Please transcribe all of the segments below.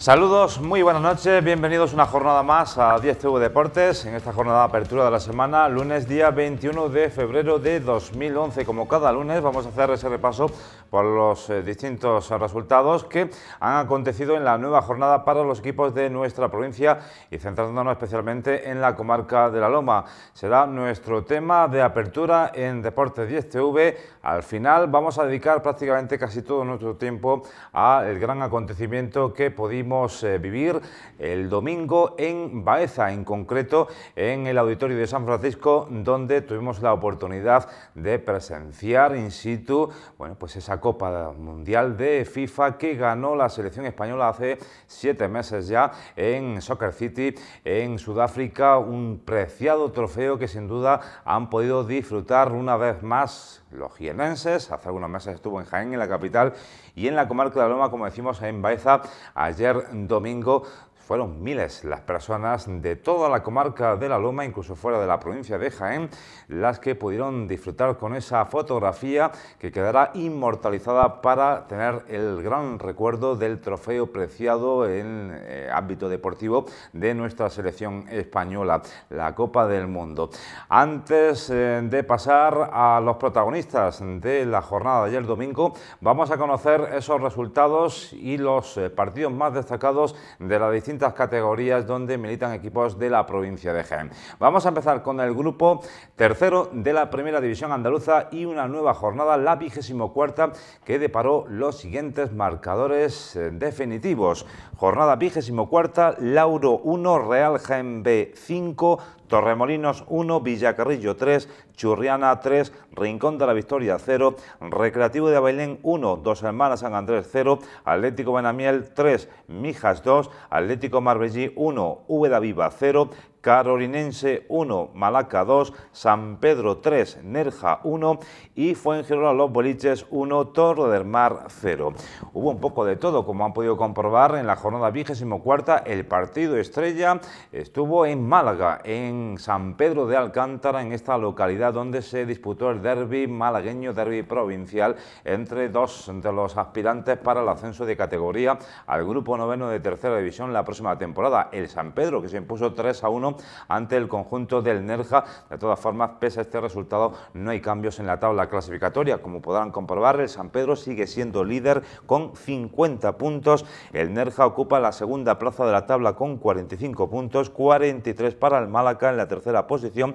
Saludos, muy buenas noches, bienvenidos una jornada más a 10TV Deportes, en esta jornada de apertura de la semana, lunes día 21 de febrero de 2011. Como cada lunes vamos a hacer ese repaso por los eh, distintos resultados que han acontecido en la nueva jornada para los equipos de nuestra provincia y centrándonos especialmente en la comarca de La Loma. Será nuestro tema de apertura en Deportes 10TV. Al final vamos a dedicar prácticamente casi todo nuestro tiempo al gran acontecimiento que pudimos eh, vivir el domingo en Baeza, en concreto en el Auditorio de San Francisco, donde tuvimos la oportunidad de presenciar in situ bueno, pues esa Copa Mundial de FIFA que ganó la selección española hace siete meses ya en Soccer City, en Sudáfrica, un preciado trofeo que sin duda han podido disfrutar una vez más los jienenses, hace algunos meses estuvo en Jaén, en la capital, y en la comarca de la Loma, como decimos, en Baeza, ayer domingo fueron miles las personas de toda la comarca de la Loma, incluso fuera de la provincia de Jaén, las que pudieron disfrutar con esa fotografía que quedará inmortalizada para tener el gran recuerdo del trofeo preciado en eh, ámbito deportivo de nuestra selección española, la Copa del Mundo. Antes eh, de pasar a los protagonistas de la jornada de ayer domingo, vamos a conocer esos resultados y los eh, partidos más destacados de la distinta categorías donde militan equipos de la provincia de Jaén. Vamos a empezar con el grupo tercero de la primera división andaluza y una nueva jornada, la vigésimo cuarta, que deparó los siguientes marcadores eh, definitivos. Jornada vigésimo cuarta, Lauro 1, Real Jaén B 5, Torremolinos 1, Villacarrillo 3, Churriana 3, Rincón de la Victoria 0, Recreativo de Abailén 1, Dos Hermanas San Andrés 0, Atlético Benamiel 3, Mijas 2, Atlético Marbellí 1, Úbeda Viva 0, Carolinense 1, Malaca 2, San Pedro 3, Nerja 1 y Fuengirola Los Boliches 1, Torre del Mar 0. Hubo un poco de todo, como han podido comprobar en la jornada vigésimo cuarta, el partido estrella estuvo en Málaga, en San Pedro de Alcántara, en esta localidad donde se disputó el derby malagueño, derby provincial, entre dos de los aspirantes para el ascenso de categoría al grupo noveno de tercera división la próxima temporada. El San Pedro, que se impuso 3 a 1 ante el conjunto del Nerja. De todas formas, pese a este resultado, no hay cambios en la tabla clasificatoria. Como podrán comprobar, el San Pedro sigue siendo líder con 50 puntos. El Nerja ocupa la segunda plaza de la tabla con 45 puntos, 43 para el Málaga en la tercera posición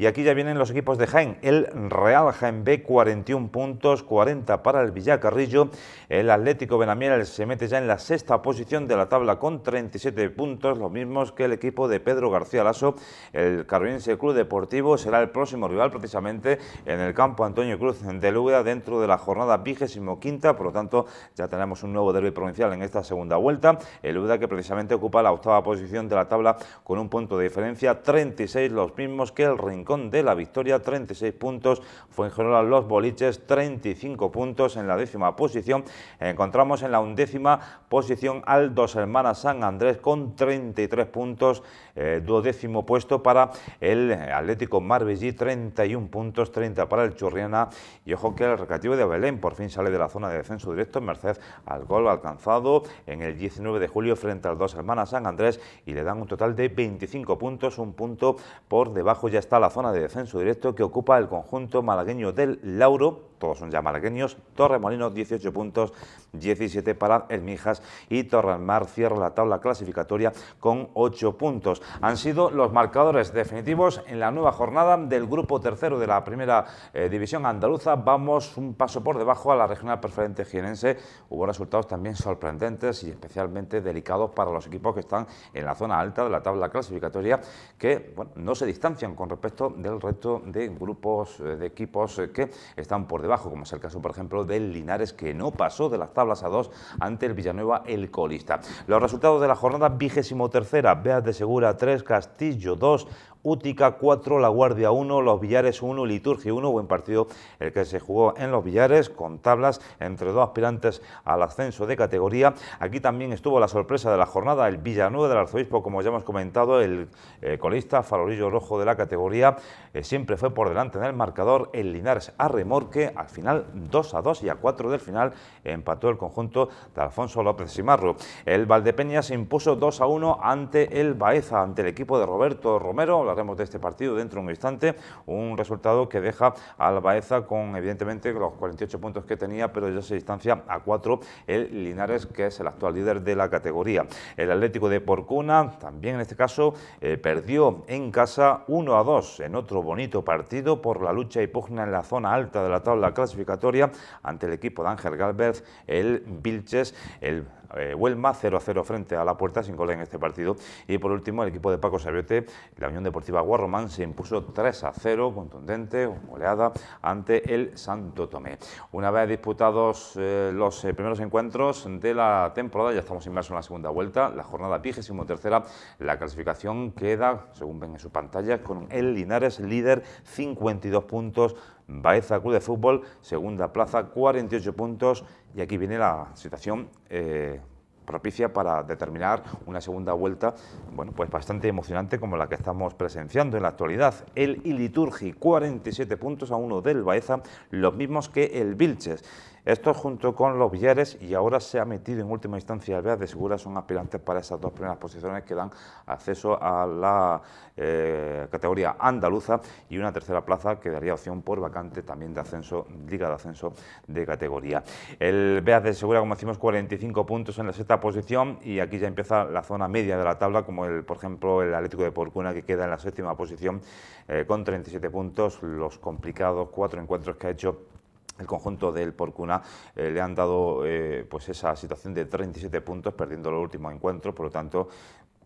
y aquí ya vienen los equipos de Jaén. El Real Jaén B, 41 puntos, 40 para el Villacarrillo. El Atlético Benamiel se mete ya en la sexta posición de la tabla con 37 puntos, los mismos que el equipo de Pedro García Lasso. El Carolina Club Deportivo será el próximo rival precisamente en el campo Antonio Cruz de Lúbeda dentro de la jornada vigésimo quinta. Por lo tanto, ya tenemos un nuevo derby provincial en esta segunda vuelta. El Lúbeda que precisamente ocupa la octava posición de la tabla con un punto de diferencia, 36 los mismos que el Rincón de la Victoria, 36 puntos. Fue en general los boliches, 35 puntos en la décima posición. Encontramos en la undécima posición al Dos Hermanas San Andrés con 33 puntos. Eh, duodécimo puesto para el Atlético Marbellí, 31 puntos, 30 para el Churriana. Y ojo que el recreativo de Belén por fin sale de la zona de descenso directo en merced al gol alcanzado en el 19 de julio frente al Dos Hermanas San Andrés y le dan un total de 25 puntos, un punto por debajo ya está la zona de descenso directo que ocupa el conjunto malagueño del Lauro, todos son ya malagueños, Torremolinos 18 puntos, 17 para el Mijas y Torremar cierra la tabla clasificatoria con 8 puntos. Han sido los marcadores definitivos en la nueva jornada del grupo tercero de la primera eh, división andaluza. Vamos un paso por debajo a la regional preferente jienense. Hubo resultados también sorprendentes y especialmente delicados para los equipos que están en la zona alta de la tabla clasificatoria que no se distancian con respecto del resto de grupos eh, de equipos eh, que están por debajo, como es el caso, por ejemplo, del Linares, que no pasó de las tablas a dos ante el Villanueva, el colista. Los resultados de la jornada vigésimo tercera, Beas de Segura 3, Castillo 2, Útica 4, La Guardia 1, Los Villares 1, Liturgia 1, buen partido el que se jugó en Los Villares con tablas entre dos aspirantes al ascenso de categoría. Aquí también estuvo la sorpresa de la jornada, el Villanueva del Arzobispo, como ya hemos comentado, el eh, colista farorillo rojo de la categoría, eh, siempre fue por delante en el marcador, el Linares a remorque, al final 2 a 2 y a 4 del final empató el conjunto de Alfonso López Simarro. El Valdepeña se impuso 2 a 1 ante el Baeza, ante el equipo de Roberto Romero, hablaremos de este partido dentro de un instante, un resultado que deja al Baeza con evidentemente los 48 puntos que tenía, pero ya se distancia a 4 el Linares, que es el actual líder de la categoría. El Atlético de Porcuna, también en este caso, eh, perdió en casa 1 a 2 en otro bonito partido por la lucha y pugna en la zona alta de la tabla clasificatoria ante el equipo de Ángel Galvez, el Vilches, el eh, Huelma 0 a 0 frente a la puerta sin gol en este partido. Y por último, el equipo de Paco Sabiote, la Unión Deportiva Guarromán, se impuso 3 a 0, contundente, goleada ante el Santo Tomé. Una vez disputados eh, los eh, primeros encuentros de la temporada, ya estamos inmersos en la segunda vuelta, la jornada vigésimo tercera, la clasificación queda, según ven en su pantalla, con el Linares líder 52 puntos, Baeza Club de Fútbol, segunda plaza, 48 puntos, y aquí viene la situación eh, propicia para determinar una segunda vuelta, bueno, pues bastante emocionante como la que estamos presenciando en la actualidad. El Iliturgi, 47 puntos a uno del Baeza, los mismos que el Vilches. Esto junto con los Villares y ahora se ha metido en última instancia el Beas de Segura, son aspirantes para esas dos primeras posiciones que dan acceso a la eh, categoría andaluza y una tercera plaza que daría opción por vacante también de ascenso, liga de ascenso de categoría. El Beas de Segura, como decimos, 45 puntos en la sexta posición y aquí ya empieza la zona media de la tabla, como el, por ejemplo el Atlético de Porcuna que queda en la séptima posición eh, con 37 puntos, los complicados cuatro encuentros que ha hecho el conjunto del Porcuna eh, le han dado eh, pues esa situación de 37 puntos, perdiendo el último encuentro, por lo tanto,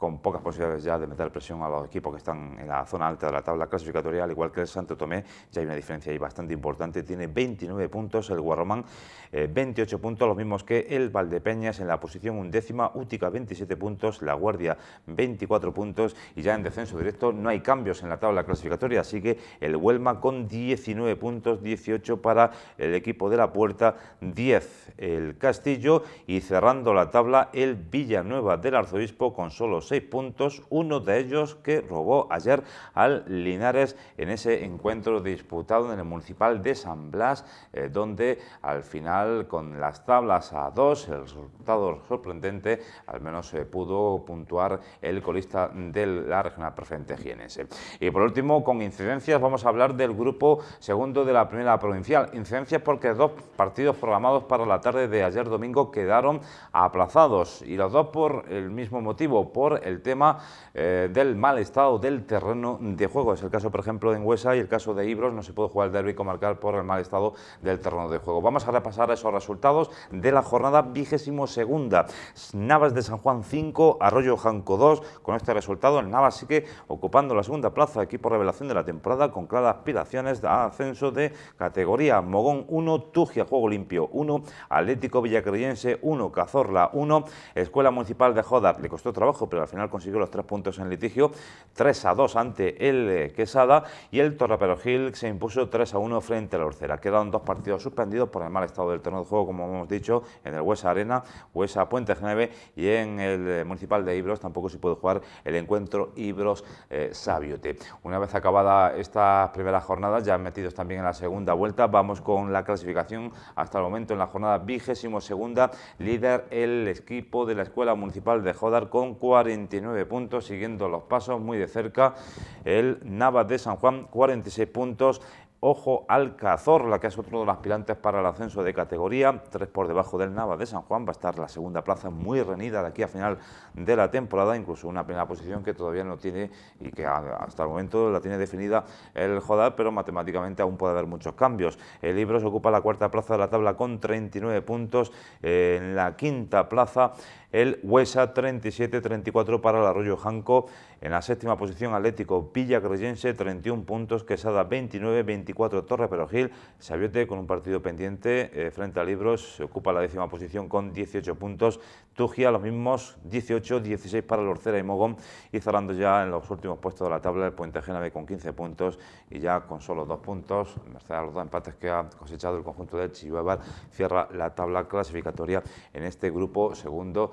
con pocas posibilidades ya de meter presión a los equipos que están en la zona alta de la tabla clasificatoria, al igual que el Santo Tomé, ya hay una diferencia ahí bastante importante, tiene 29 puntos, el Guarromán 28 eh, puntos, los mismos que el Valdepeñas en la posición undécima, Útica 27 puntos, La Guardia 24 puntos y ya en descenso directo no hay cambios en la tabla clasificatoria, así que el Huelma con 19 puntos, 18 para el equipo de la Puerta, 10 el Castillo y cerrando la tabla el Villanueva del Arzobispo con solo puntos, uno de ellos que robó ayer al Linares en ese encuentro disputado en el Municipal de San Blas, eh, donde al final con las tablas a dos, el resultado sorprendente, al menos se pudo puntuar el colista de la regional preferente jienense. Y por último, con incidencias, vamos a hablar del grupo segundo de la primera provincial. Incidencias porque dos partidos programados para la tarde de ayer domingo quedaron aplazados y los dos por el mismo motivo, por el tema eh, del mal estado del terreno de juego. Es el caso, por ejemplo, en Huesa y el caso de Ibros, no se puede jugar el derby comarcal por el mal estado del terreno de juego. Vamos a repasar esos resultados de la jornada vigésimo segunda. Navas de San Juan 5, Arroyo Janco 2. Con este resultado, el Navas sigue ocupando la segunda plaza, equipo revelación de la temporada, con claras aspiraciones de ascenso de categoría. Mogón 1, Tugia Juego Limpio 1, Atlético Villacreyense 1, Cazorla 1, Escuela Municipal de Joda. Le costó trabajo, pero al final consiguió los tres puntos en litigio, 3 a 2 ante el eh, Quesada y el Torreperogil se impuso 3 a 1 frente a la Orcera. Quedaron dos partidos suspendidos por el mal estado del terreno de juego, como hemos dicho, en el Huesa Arena, Huesa Puente Geneve y en el eh, Municipal de Ibros tampoco se puede jugar el encuentro Ibros-Sabiote. Eh, Una vez acabada estas primeras jornadas, ya metidos también en la segunda vuelta, vamos con la clasificación hasta el momento en la jornada vigésimo segunda, líder el equipo de la Escuela Municipal de Jodar con 49 puntos, siguiendo los pasos muy de cerca el Navas de San Juan, 46 puntos, Ojo al Cazorla, que es otro de los aspirantes para el ascenso de categoría, tres por debajo del Nava de San Juan, va a estar la segunda plaza muy renida de aquí a final de la temporada, incluso una primera posición que todavía no tiene y que hasta el momento la tiene definida el Jodar, pero matemáticamente aún puede haber muchos cambios. El Libros ocupa la cuarta plaza de la tabla con 39 puntos, en la quinta plaza el Huesa 37-34 para el Arroyo Janco. En la séptima posición Atlético Villa Creyense 31 puntos, Quesada 29-24 Torre Perogil, Sabiote con un partido pendiente eh, frente a Libros, se ocupa la décima posición con 18 puntos, Tugia los mismos 18-16 para Lorcera y Mogón. Y cerrando ya en los últimos puestos de la tabla el Puente Génave con 15 puntos y ya con solo dos puntos, merced a los dos empates que ha cosechado el conjunto del Chihuahua, cierra la tabla clasificatoria en este grupo segundo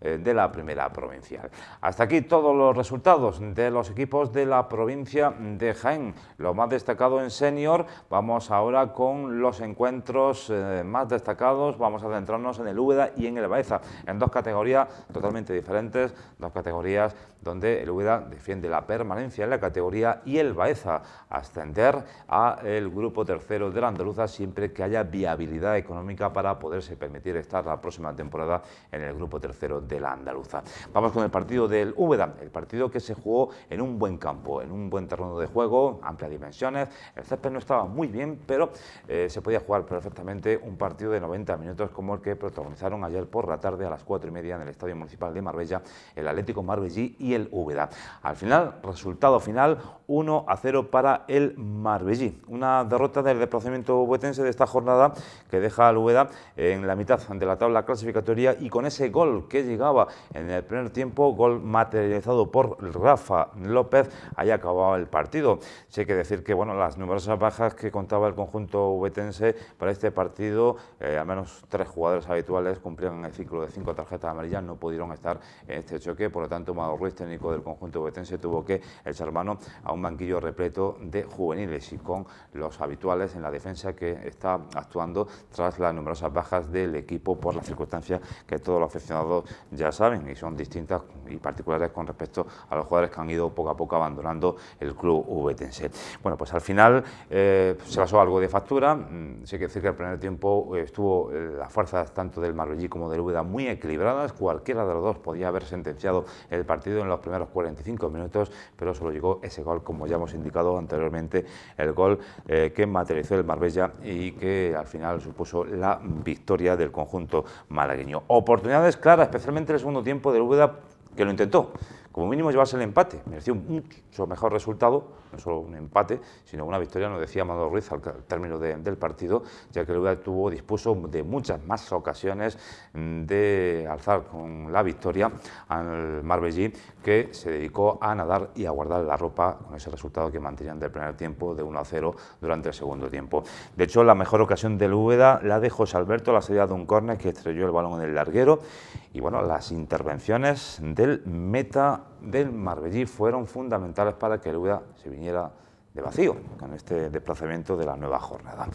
de la primera provincial. Hasta aquí todos los resultados de los equipos de la provincia de Jaén. Lo más destacado en senior, vamos ahora con los encuentros eh, más destacados, vamos a centrarnos en el Úbeda y en el Baeza, en dos categorías totalmente diferentes, dos categorías donde el Úbeda defiende la permanencia en la categoría y el Baeza ascender a el grupo tercero de la Andaluza siempre que haya viabilidad económica para poderse permitir estar la próxima temporada en el grupo tercero de la Andaluza. Vamos con el partido del Úbeda, el partido que se jugó en un buen campo, en un buen terreno de juego, amplias dimensiones, el césped no estaba muy bien, pero eh, se podía jugar perfectamente un partido de 90 minutos como el que protagonizaron ayer por la tarde a las 4 y media en el Estadio Municipal de Marbella, el Atlético Marbellí y el Úbeda. Al final, resultado final, 1 a 0 para el Marbellí. Una derrota del desplazamiento huetense de esta jornada que deja al Úbeda en la mitad de la tabla clasificatoria y con ese gol que en el primer tiempo, gol materializado por Rafa López, haya acabado el partido. Sí hay que decir que bueno, las numerosas bajas que contaba el conjunto huetense para este partido, eh, al menos tres jugadores habituales cumplían el ciclo de cinco tarjetas amarillas, no pudieron estar en este choque, por lo tanto, Mado Ruiz, técnico del conjunto huetense, tuvo que echar mano a un banquillo repleto de juveniles y con los habituales en la defensa que está actuando tras las numerosas bajas del equipo por las circunstancias que todos los aficionados ya saben y son distintas y particulares con respecto a los jugadores que han ido poco a poco abandonando el club ubetense. Bueno, pues al final eh, se pasó algo de factura, mm, sé que decir que el primer tiempo eh, estuvo eh, las fuerzas tanto del Marbellí como del Úbeda muy equilibradas, cualquiera de los dos podía haber sentenciado el partido en los primeros 45 minutos, pero solo llegó ese gol, como ya hemos indicado anteriormente, el gol que materializó el Marbella y que al final supuso la victoria del conjunto malagueño. Oportunidades claras, especialmente en el segundo tiempo del Úbeda, que lo intentó, como mínimo llevarse el empate. Mereció un mucho mejor resultado, no solo un empate, sino una victoria, nos decía Amado Ruiz al término del partido, ya que el Uruguay tuvo dispuso de muchas más ocasiones mm, de alzar con la victoria al Marbellí, que se dedicó a nadar y a guardar la ropa con ese resultado que mantenían del primer tiempo de 1 a 0 durante el segundo tiempo. De hecho, la mejor ocasión del Úbeda la de José Alberto, la salida de un córner que estrelló el balón en el larguero y bueno, las intervenciones del meta del Marbellí fueron fundamentales para que el Úbeda se viniera de vacío con este desplazamiento de la nueva jornada.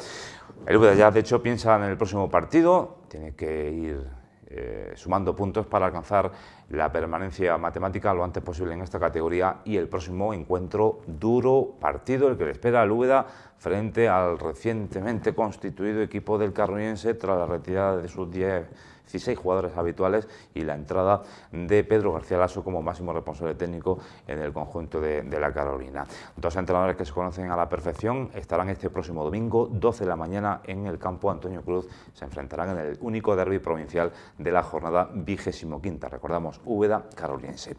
El Úbeda ya de hecho piensa en el próximo partido, tiene que ir eh, sumando puntos para alcanzar la permanencia matemática lo antes posible en esta categoría y el próximo encuentro duro partido el que le espera al Úbeda frente al recientemente constituido equipo del Carroñense tras la retirada de sus 10 16 jugadores habituales y la entrada de Pedro García Lasso como máximo responsable técnico en el conjunto de, la Carolina. Dos entrenadores que se conocen a la perfección estarán este próximo domingo, 12 de la mañana, en el campo Antonio Cruz. Se enfrentarán en el único derby provincial de la jornada vigésimo quinta. Recordamos, Úbeda Carolinense.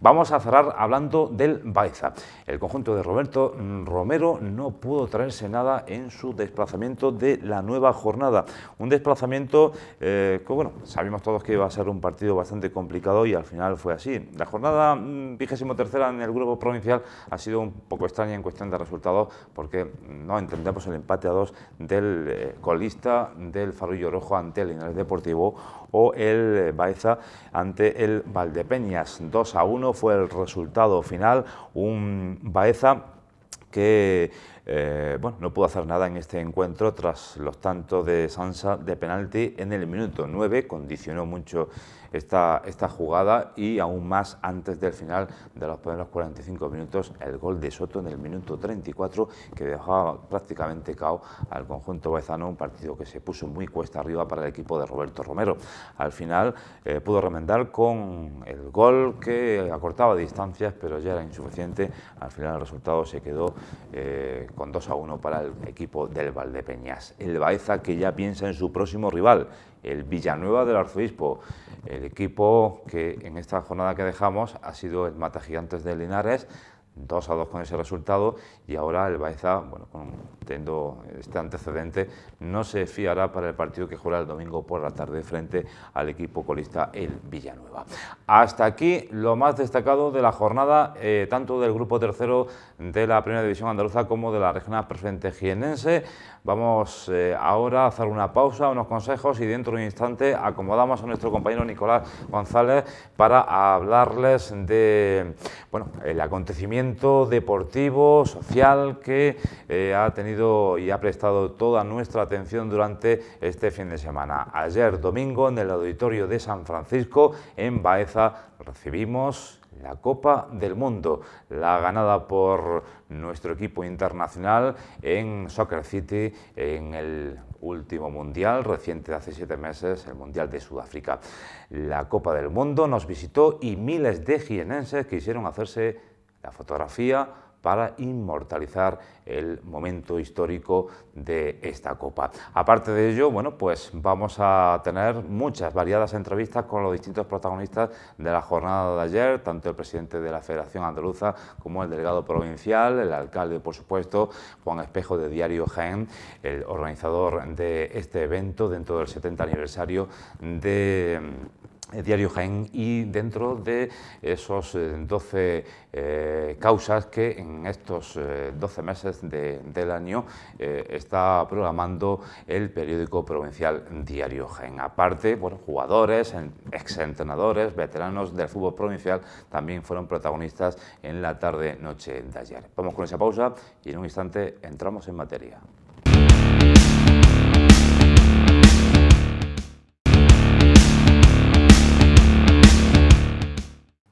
Vamos a cerrar hablando del Baeza. El conjunto de Roberto Romero no pudo traerse nada en su desplazamiento de la nueva jornada. Un desplazamiento eh, que, bueno, sabíamos todos que iba a ser un partido bastante complicado y al final fue así. La jornada mm, vigésimo tercera en el grupo provincial ha sido un poco extraña en cuestión de resultados porque no entendemos el empate a dos del eh, colista del Farullo Rojo ante el Linares Deportivo o el eh, Baeza ante el Valdepeñas. 2 a 1 fue el resultado final, un Baeza que eh, bueno, no pudo hacer nada en este encuentro tras los tantos de Sansa de penalti en el minuto 9, condicionó mucho esta, esta jugada y aún más antes del final de los primeros 45 minutos el gol de Soto en el minuto 34 que dejaba prácticamente cao al conjunto baezano, un partido que se puso muy cuesta arriba para el equipo de Roberto Romero. Al final eh, pudo remendar con el gol que acortaba distancias pero ya era insuficiente, al final el resultado se quedó eh, con 2 a 1 para el equipo del Valdepeñas. El Baeza que ya piensa en su próximo rival el Villanueva del Arzobispo. El equipo que en esta jornada que dejamos ha sido el Mata Gigantes de Linares, 2 a 2 con ese resultado y ahora el Baeza, bueno, teniendo este antecedente, no se fiará para el partido que jugará el domingo por la tarde frente al equipo colista el Villanueva. Hasta aquí lo más destacado de la jornada, eh, tanto del grupo tercero de la Primera División Andaluza como de la regional preferente jienense. Vamos eh, ahora a hacer una pausa, unos consejos y dentro de un instante acomodamos a nuestro compañero Nicolás González para hablarles de bueno, el acontecimiento deportivo, social que eh, ha tenido y ha prestado toda nuestra atención durante este fin de semana. Ayer domingo en el auditorio de San Francisco en Baeza recibimos la Copa del Mundo, la ganada por nuestro equipo internacional en Soccer City en el último mundial reciente hace siete meses, el Mundial de Sudáfrica. La Copa del Mundo nos visitó y miles de jienenses quisieron hacerse la fotografía para inmortalizar el momento histórico de esta Copa. Aparte de ello, bueno, pues vamos a tener muchas variadas entrevistas con los distintos protagonistas de la jornada de ayer, tanto el presidente de la Federación Andaluza como el delegado provincial, el alcalde, por supuesto, Juan Espejo de Diario Jaén, el organizador de este evento dentro del 70 aniversario de Diario Jaén y dentro de esos 12 eh, eh, causas que en estos 12 meses del año está programando el periódico provincial Diario Jaén. Aparte, bueno, jugadores, exentrenadores, veteranos del fútbol provincial también fueron protagonistas en la tarde-noche de ayer. Vamos con esa pausa y en un instante entramos en materia.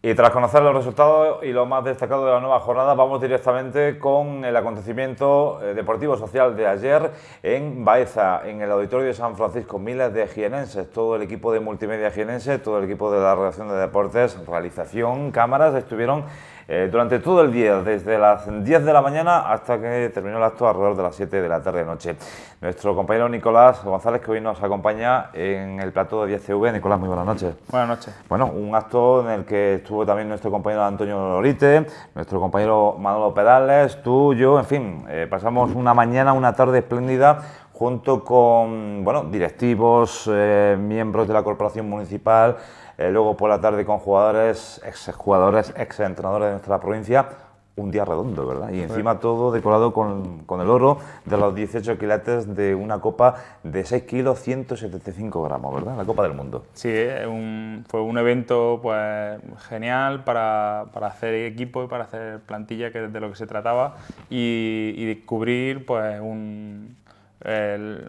Y tras conocer los resultados y lo más destacado de la nueva jornada, vamos directamente con el acontecimiento eh, deportivo social de ayer en Baeza, en el auditorio de San Francisco. Miles de jienenses, todo el equipo de multimedia jienense, todo el equipo de la redacción de deportes, realización, cámaras, estuvieron eh, durante todo el día, desde las 10 de la mañana hasta que terminó el acto alrededor de las 7 de la tarde de noche. Nuestro compañero Nicolás González, que hoy nos acompaña en el plato de 10CV. Nicolás, muy buenas noches. Buenas noches. Bueno, un acto en el que estuvo también nuestro compañero Antonio Lorite, nuestro compañero Manolo Pedales, tú, yo, en fin, eh, pasamos una mañana, una tarde espléndida junto con bueno, directivos, eh, miembros de la corporación municipal, eh, luego por la tarde con jugadores, ex jugadores, ex entrenadores de nuestra provincia, un día redondo, ¿verdad? Y encima todo decorado con, con, el oro de los 18 quilates de una copa de 6 kilos 175 gramos, ¿verdad? La Copa del Mundo. Sí, un, fue un evento pues genial para, para, hacer equipo y para hacer plantilla, que es de lo que se trataba, y, y descubrir pues un,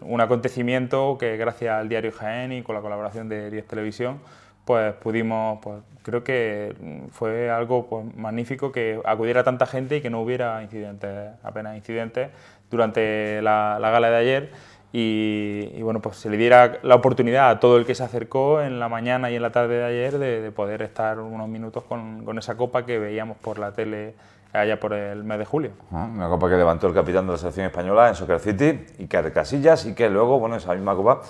un acontecimiento que gracias al diario Jaén y con la colaboración de 10 Televisión pues pudimos, pues creo que fue algo pues, magnífico que acudiera tanta gente y que no hubiera incidentes, apenas incidentes durante la, gala de ayer y, bueno, pues se le diera la oportunidad a todo el que se acercó en la mañana y en la tarde de ayer de, poder estar unos minutos con, con, esa copa que veíamos por la tele allá por el mes de julio. Ah, una copa que levantó el capitán de la selección española en Soccer City, Iker Casillas, y que luego, bueno, esa misma copa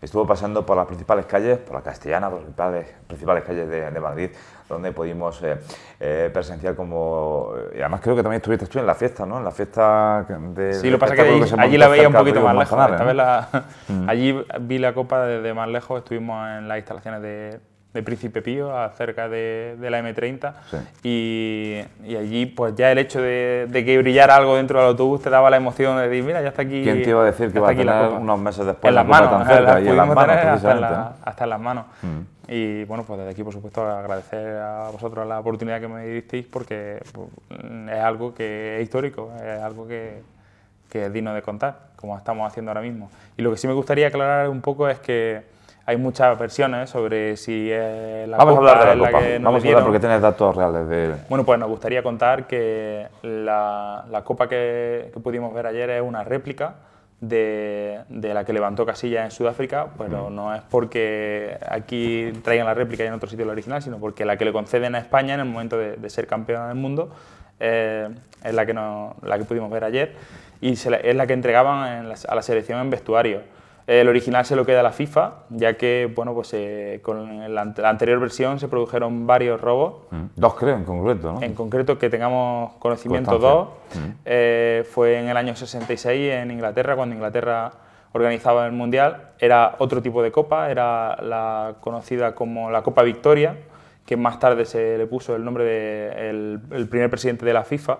estuvo pasando por las principales calles, por la castellana, por las principales, calles de, Madrid, donde pudimos eh, eh, presenciar como... Y además creo que también estuviste tú en la fiesta, ¿no? En la fiesta de... Sí, lo que pasa es que allí, la veía un poquito más lejos. Mm. Allí vi la copa desde más lejos, estuvimos en las instalaciones de de Príncipe Pío, cerca de, la M30, y, allí pues ya el hecho de, que brillara algo dentro del autobús te daba la emoción de decir, mira, ya está aquí. ¿Quién te iba a decir que va a tener unos meses después en las manos, tan cerca y en las manos, hasta, en las manos. Mm. Y bueno, pues desde aquí, por supuesto, agradecer a vosotros la oportunidad que me disteis porque pues, es algo que es histórico, es algo que, que es digno de contar, como estamos haciendo ahora mismo. Y lo que sí me gustaría aclarar un poco es que hay muchas versiones sobre si es la Vamos a hablar de la, copa. Vamos a hablar porque tienes datos reales de... Bueno, pues nos gustaría contar que la, copa que, pudimos ver ayer es una réplica de, la que levantó Casilla en Sudáfrica, pero mm. no es porque aquí traigan la réplica y en otro sitio la original, sino porque la que le conceden a España en el momento de, ser campeona del mundo eh, es la que, no, la que pudimos ver ayer y es la que entregaban a la selección en vestuario. El original se lo queda a la FIFA, ya que bueno, pues, eh, con la, anterior versión se produjeron varios robos. Mm. Dos creo en concreto, ¿no? En concreto que tengamos conocimiento dos. Mm. Eh, fue en el año 66 en Inglaterra, cuando Inglaterra organizaba el Mundial. Era otro tipo de copa, era la conocida como la Copa Victoria, que más tarde se le puso el nombre del de el primer presidente de la FIFA,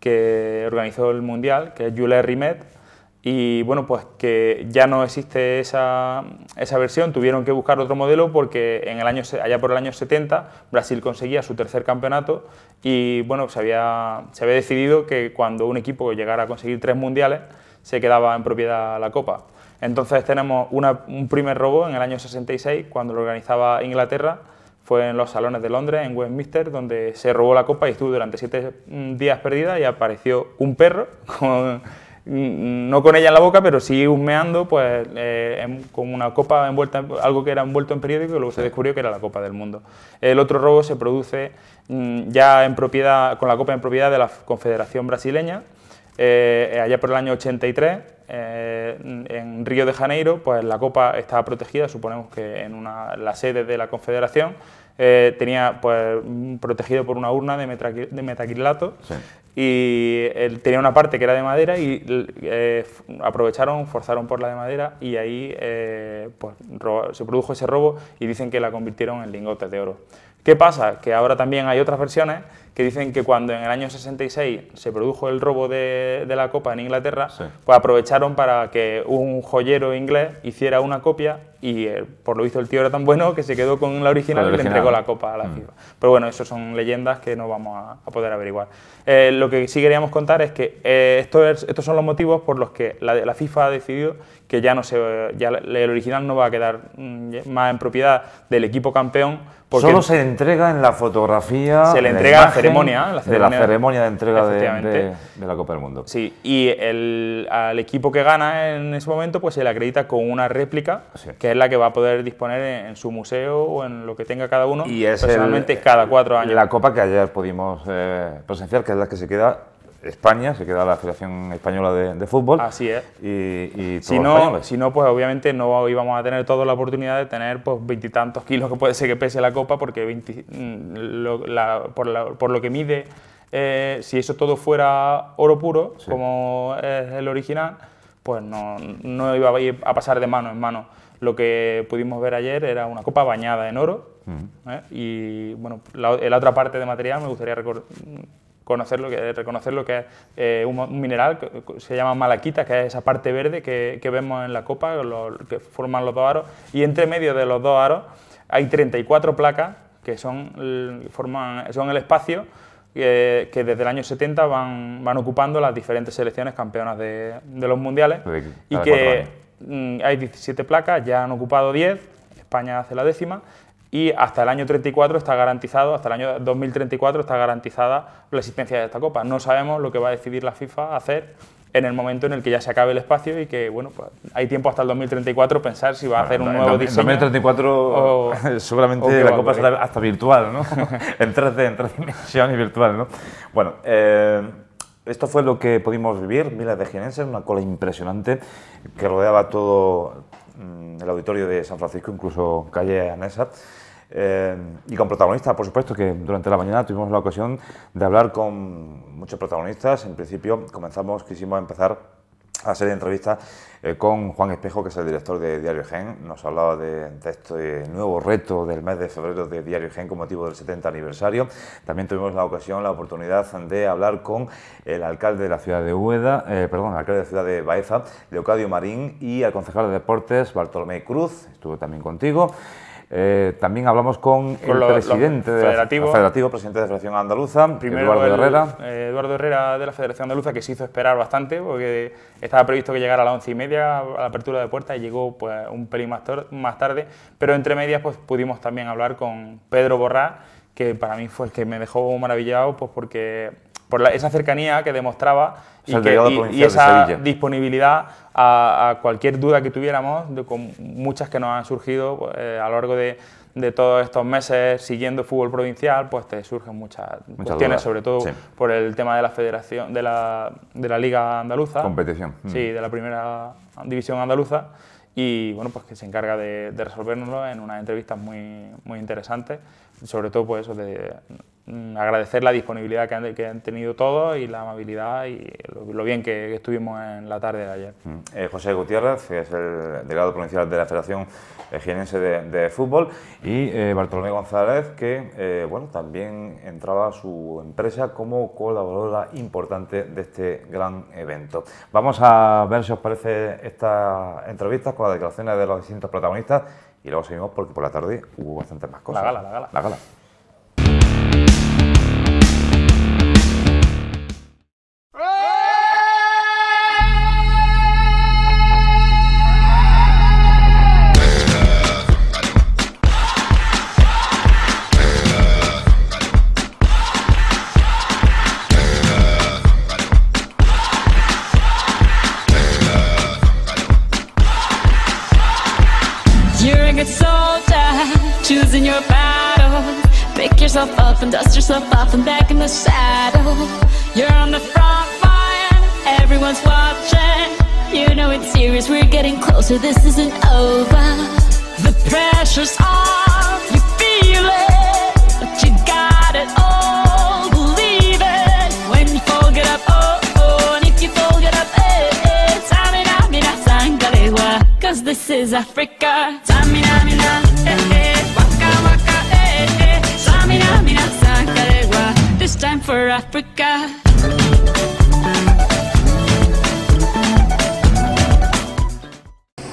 que organizó el Mundial, que es Jules Rimet y bueno, pues que ya no existe esa, esa, versión, tuvieron que buscar otro modelo porque en el año, allá por el año 70 Brasil conseguía su tercer campeonato y bueno, se había, se había decidido que cuando un equipo llegara a conseguir tres mundiales se quedaba en propiedad la Copa. Entonces tenemos un primer robo en el año 66 cuando lo organizaba Inglaterra, fue en los salones de Londres, en Westminster, donde se robó la copa y estuvo durante siete mm, días perdida y apareció un perro con no con ella en la boca, pero sí humeando, pues eh, con una copa envuelta, algo que era envuelto en periódico y luego se descubrió que era la Copa del Mundo. El otro robo se produce mm, ya en propiedad, con la copa en propiedad de la Confederación Brasileña, eh, allá por el año 83, eh, en Río de Janeiro, pues la copa estaba protegida, suponemos que en una, la sede de la Confederación, tenía pues, protegido por una urna de, metacrilato y él tenía una parte que era de madera y eh, aprovecharon, forzaron por la de madera y ahí eh, pues, se produjo ese robo y dicen que la convirtieron en lingotes de oro. ¿Qué pasa? Que ahora también hay otras versiones que dicen que cuando en el año 66 se produjo el robo de, la copa en Inglaterra, pues aprovecharon para que un joyero inglés hiciera una copia y eh, por lo visto el tío era tan bueno que se quedó con la original, y le entregó la copa a la mm. FIFA. Pero bueno, eso son leyendas que no vamos a, poder averiguar. Eh, lo que sí queríamos contar es que eh, estos son los motivos por los que la, la FIFA ha decidido que ya no se, ya el original no va a quedar mm, más en propiedad del equipo campeón. Porque Solo se entrega en la fotografía. Se le entrega ceremonia, la ceremonia, de la ceremonia de entrega de, la Copa del Mundo. Sí, y el, al equipo que gana en ese momento, pues se le acredita con una réplica, que es la que va a poder disponer en, su museo o en lo que tenga cada uno. Y es personalmente cada cuatro años. La Copa que ayer pudimos eh, presenciar, que es la que se queda España, se queda la Federación Española de, Fútbol. Así es. Y, si, no, si no, pues obviamente no íbamos a tener toda la oportunidad de tener pues veintitantos kilos que puede ser que pese la copa, porque mm, por, lo que mide, eh, si eso todo fuera oro puro, como es el original, pues no, no, iba a ir a pasar de mano en mano. Lo que pudimos ver ayer era una copa bañada en oro. ¿eh? Y bueno, la, la, otra parte de material me gustaría recordar conocer lo que, reconocer lo que es eh, un, mineral que se llama malaquita, que es esa parte verde que, vemos en la copa, que forman los dos aros, y entre medio de los dos aros hay 34 placas que son, forman, son el espacio que, desde el año 70 van, van ocupando las diferentes selecciones campeonas de, los mundiales. Y que mm, hay 17 placas, ya han ocupado 10, España hace la décima y hasta el año 34 está garantizado, hasta el año 2034 está garantizada la existencia de esta copa. No sabemos lo que va a decidir la FIFA hacer en el momento en el que ya se acabe el espacio y que, bueno, pues hay tiempo hasta el 2034 pensar si va a hacer un nuevo diseño. En 2034 seguramente la copa será hasta virtual, ¿no? en 3D, en tres dimensiones y virtual, ¿no? Bueno, eh, esto fue lo que pudimos vivir, miles de jienenses, una cola impresionante que rodeaba todo mm, el auditorio de San Francisco, incluso calle Anesa. Eh, y con protagonistas, por supuesto, que durante la mañana tuvimos la ocasión de hablar con muchos protagonistas. En principio, comenzamos, quisimos empezar a de entrevistas eh, con Juan Espejo, que es el director de Diario Gen. Nos hablaba de, este nuevo reto del mes de febrero de Diario Gen con motivo del 70 aniversario. También tuvimos la ocasión, la oportunidad de hablar con el alcalde de la ciudad de Ueda, eh, perdón, el alcalde de la ciudad de Baeza, Leocadio Marín, y al concejal de deportes, Bartolomé Cruz. Estuvo también contigo. Eh, también hablamos con, el presidente federativo. federativo, presidente de la Federación Andaluza, Primero Eduardo Herrera. Eh, Eduardo Herrera de la Federación Andaluza, que se hizo esperar bastante, porque estaba previsto que llegara a las once y media a la apertura de puertas y llegó pues, un pelín más, más tarde. Pero entre medias pues, pudimos también hablar con Pedro Borrá, que para mí fue el que me dejó maravillado, pues porque por esa cercanía que demostraba y, esa disponibilidad a, cualquier duda que tuviéramos, de, con muchas que nos han surgido pues, eh, a lo largo de, todos estos meses siguiendo fútbol provincial, pues te surgen muchas, cuestiones, sobre todo por el tema de la federación, de la, de la Liga Andaluza. Competición. Sí, de la primera división andaluza y bueno, pues que se encarga de, de resolvernoslo en unas entrevistas muy, muy interesantes, sobre todo pues eso de mm, agradecer la disponibilidad que han, que han tenido todos y la amabilidad y lo, lo bien que, que estuvimos en la tarde de ayer. Mm. Eh, José Gutiérrez, que es el delegado provincial de la Federación Jienense de, de Fútbol, y eh, Bartolomé González, que eh, bueno, también entraba a su empresa como colaboradora importante de este gran evento. Vamos a ver si os parece esta entrevista con las declaraciones de los distintos protagonistas y luego seguimos porque por la tarde hubo bastantes más cosas. La gala, la gala. La gala. Closer, this isn't over. The pressure's on, you feel it, but you got it all. Believe it when you fall, get up, oh, oh, and if you fall, get up, eh, eh. Tamina, mina, sangalewa, cause this is Africa. Tamina, mina, eh, eh, waka, waka, eh, eh. Tamina, mina, sangalewa, this time for Africa.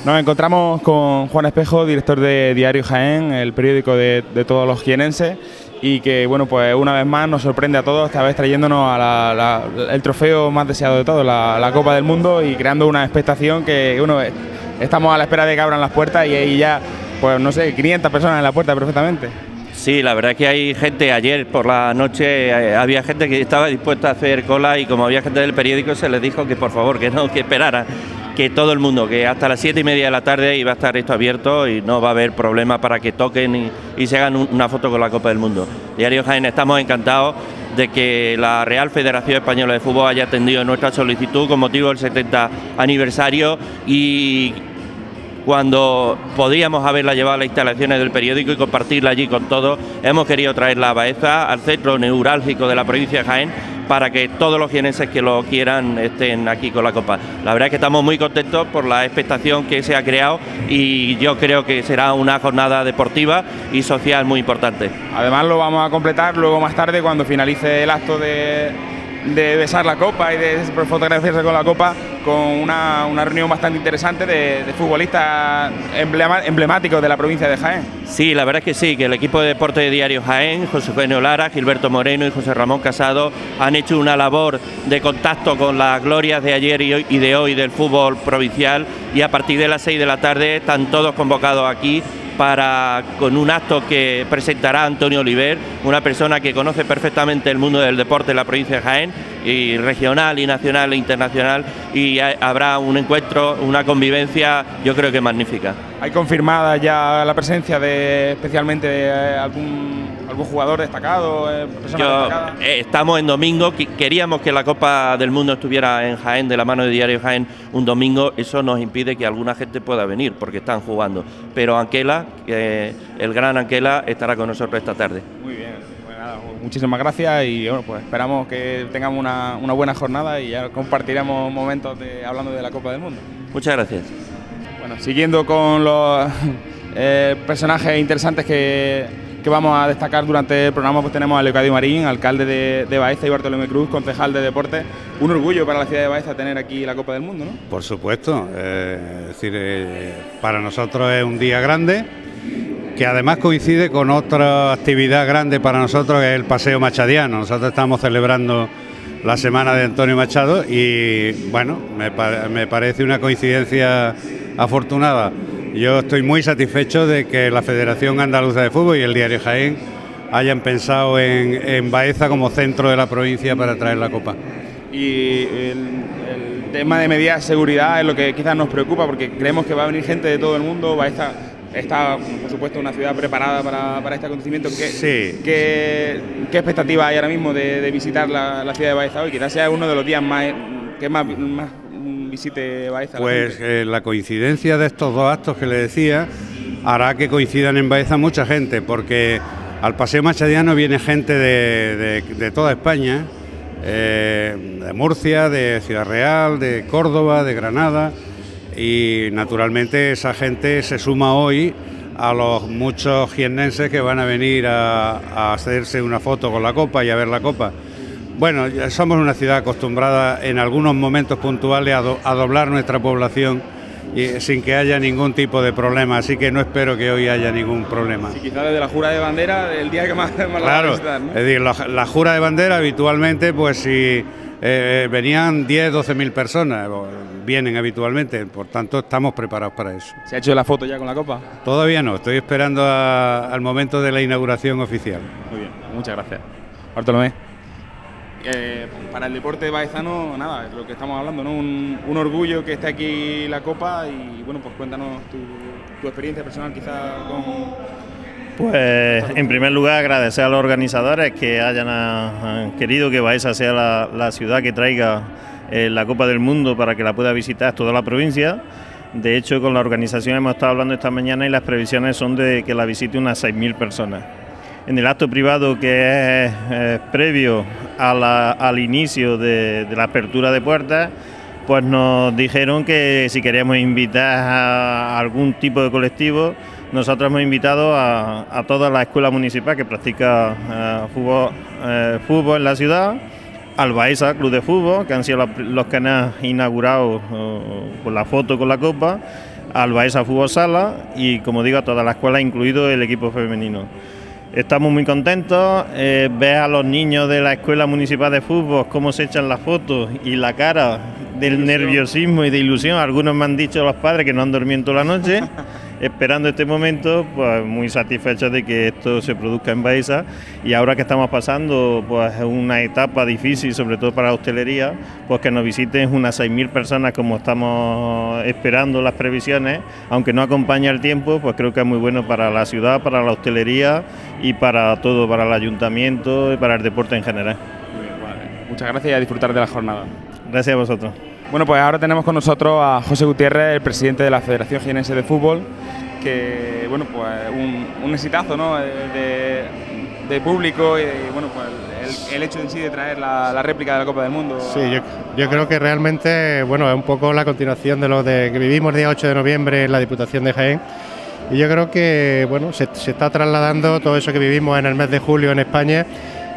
Nos encontramos con Juan Espejo, director de Diario Jaén, el periódico de, todos los jienenses, y que bueno, pues una vez más nos sorprende a todos, esta vez trayéndonos a el trofeo más deseado de todos, la, Copa del Mundo, y creando una expectación que eh, estamos a la espera de que abran las puertas y ahí ya, pues no sé, 500 personas en la puerta perfectamente. Sí, la verdad es que hay gente, ayer por la noche eh, había gente que estaba dispuesta a hacer cola y como había gente del periódico se les dijo que por favor, que no, que esperaran, que todo el mundo, que hasta las siete y media de la tarde iba a estar esto abierto y no va a haber problema para que toquen y, se hagan un- una foto con la Copa del Mundo. Diario Jaén, estamos encantados de que la Real Federación Española de Fútbol haya atendido nuestra solicitud con motivo del 70 aniversario y cuando podíamos haberla llevado a las instalaciones del periódico y compartirla allí con todos, hemos querido traerla a Baeza, al centro neurálgico de la provincia de Jaén, para que todos los jienenses que lo quieran estén aquí con la copa. La verdad es que estamos muy contentos por la expectación que se ha creado y yo creo que será una jornada deportiva y social muy importante. Además lo vamos a completar luego más tarde cuando finalice el acto de, de besar la copa y de fotografiarse con la copa con una, una reunión bastante interesante de, futbolistas emblemáticos de la provincia de Jaén. Sí, la verdad es que sí, que el equipo de deporte de Diario Jaén, José Eugenio Lara, Gilberto Moreno y José Ramón Casado han hecho una labor de contacto con las glorias de ayer y, y de hoy del fútbol provincial y a partir de las 6 de la tarde están todos convocados aquí para con un acto que presentará Antonio Oliver, una persona que conoce perfectamente el mundo del deporte en la provincia de Jaén, y regional y nacional e internacional, y ha- habrá un encuentro, una convivencia, yo creo que magnífica. Hay confirmada ya la presencia de especialmente de eh, algún, algún jugador destacado, eh, Yo, eh, estamos en domingo, queríamos que la Copa del Mundo estuviera en Jaén, de la mano de Diario Jaén, un domingo, eso nos impide que alguna gente pueda venir, porque están jugando. Pero Anquela, que el gran Anquela, estará con nosotros esta tarde. Muy bien, pues nada, muchísimas gracias y bueno, pues esperamos que tengamos una, una buena jornada y ya compartiremos momentos de, hablando de la Copa del Mundo. Muchas gracias. Bueno, siguiendo con los eh, personajes interesantes que, que vamos a destacar durante el programa, pues tenemos a Leocadio Marín, alcalde de, de Baeza, y Bartolomé Cruz, concejal de deportes. Un orgullo para la ciudad de Baeza tener aquí la Copa del Mundo, ¿no? Por supuesto, eh, es decir, eh, para nosotros es un día grande que además coincide con otra actividad grande para nosotros que es el Paseo Machadiano. Nosotros estamos celebrando la semana de Antonio Machado y bueno, me, pa- me parece una coincidencia afortunada. Yo estoy muy satisfecho de que la Federación Andaluza de Fútbol y el Diario Jaén hayan pensado en, en Baeza como centro de la provincia para traer la Copa. Y el, el tema de medidas de seguridad es lo que quizás nos preocupa porque creemos que va a venir gente de todo el mundo, va a estar, está, por supuesto, una ciudad preparada para, para este acontecimiento. ¿Qué, Sí. qué, qué expectativa hay ahora mismo de, de visitar la, la ciudad de Baeza hoy? Quizás sea uno de los días más, que más, más visite Baeza? Pues eh, la coincidencia de estos dos actos que le decía hará que coincidan en Baeza mucha gente, porque al Paseo Machadiano viene gente de, toda España, eh, de Murcia, de Ciudad Real, de Córdoba, de Granada, y naturalmente esa gente se suma hoy a los muchos jiennenses que van a venir a, hacerse una foto con la copa y a ver la copa. Bueno, somos una ciudad acostumbrada en algunos momentos puntuales a, doblar nuestra población y, sin que haya ningún tipo de problema, así que no espero que hoy haya ningún problema. Sí, quizás desde la jura de bandera, el día que más, más claro, visitar, ¿no? es decir, la, jura de bandera habitualmente, pues si eh, venían 10, 12 mil personas, vienen habitualmente, por tanto estamos preparados para eso. ¿Se ha hecho la foto ya con la copa? Todavía no, estoy esperando al momento de la inauguración oficial. Muy bien, muchas gracias. Bartolomé. Para el deporte baezano, nada, lo que estamos hablando, ¿no? Un, orgullo que esté aquí la copa y bueno, pues cuéntanos tu, experiencia personal quizá con, pues en primer lugar agradecer a los organizadores que hayan querido que Baeza sea la, ciudad que traiga eh, la Copa del Mundo para que la pueda visitar toda la provincia. De hecho, con la organización hemos estado hablando esta mañana y las previsiones son de que la visite unas 6.000 personas. En el acto privado que es eh, previo al inicio de, la apertura de puertas, pues nos dijeron que si queríamos invitar a algún tipo de colectivo, nosotros hemos invitado a, toda la escuela municipal que practica eh, eh, fútbol, en la ciudad, al Baeza Club de Fútbol, que han sido los, que han inaugurado con la foto con la copa, al Baeza Fútbol Sala y, como digo, a toda la escuela, incluido el equipo femenino. Estamos muy contentos, eh, ver a los niños de la Escuela Municipal de Fútbol cómo se echan las fotos y la cara del nerviosismo y de ilusión. Algunos me han dicho los padres que no han dormido toda la noche. esperando este momento, pues muy satisfechos de que esto se produzca en Baeza y ahora que estamos pasando pues una etapa difícil, sobre todo para la hostelería, pues que nos visiten unas 6.000 personas como estamos esperando las previsiones, aunque no acompaña el tiempo, pues creo que es muy bueno para la ciudad, para la hostelería y para todo, para el ayuntamiento y para el deporte en general. Muchas gracias y a disfrutar de la jornada. Gracias a vosotros. Bueno, pues ahora tenemos con nosotros a José Gutiérrez, el presidente de la Federación Jienense de Fútbol, que, bueno, pues un, exitazo, ¿no? De, público y, bueno, pues el, hecho en sí de traer la, réplica de la Copa del Mundo. Sí, yo, creo que realmente, bueno, es un poco la continuación de lo de que vivimos el día 8 de noviembre en la Diputación de Jaén. Y yo creo que, bueno, se, se está trasladando todo eso que vivimos en el mes de julio en España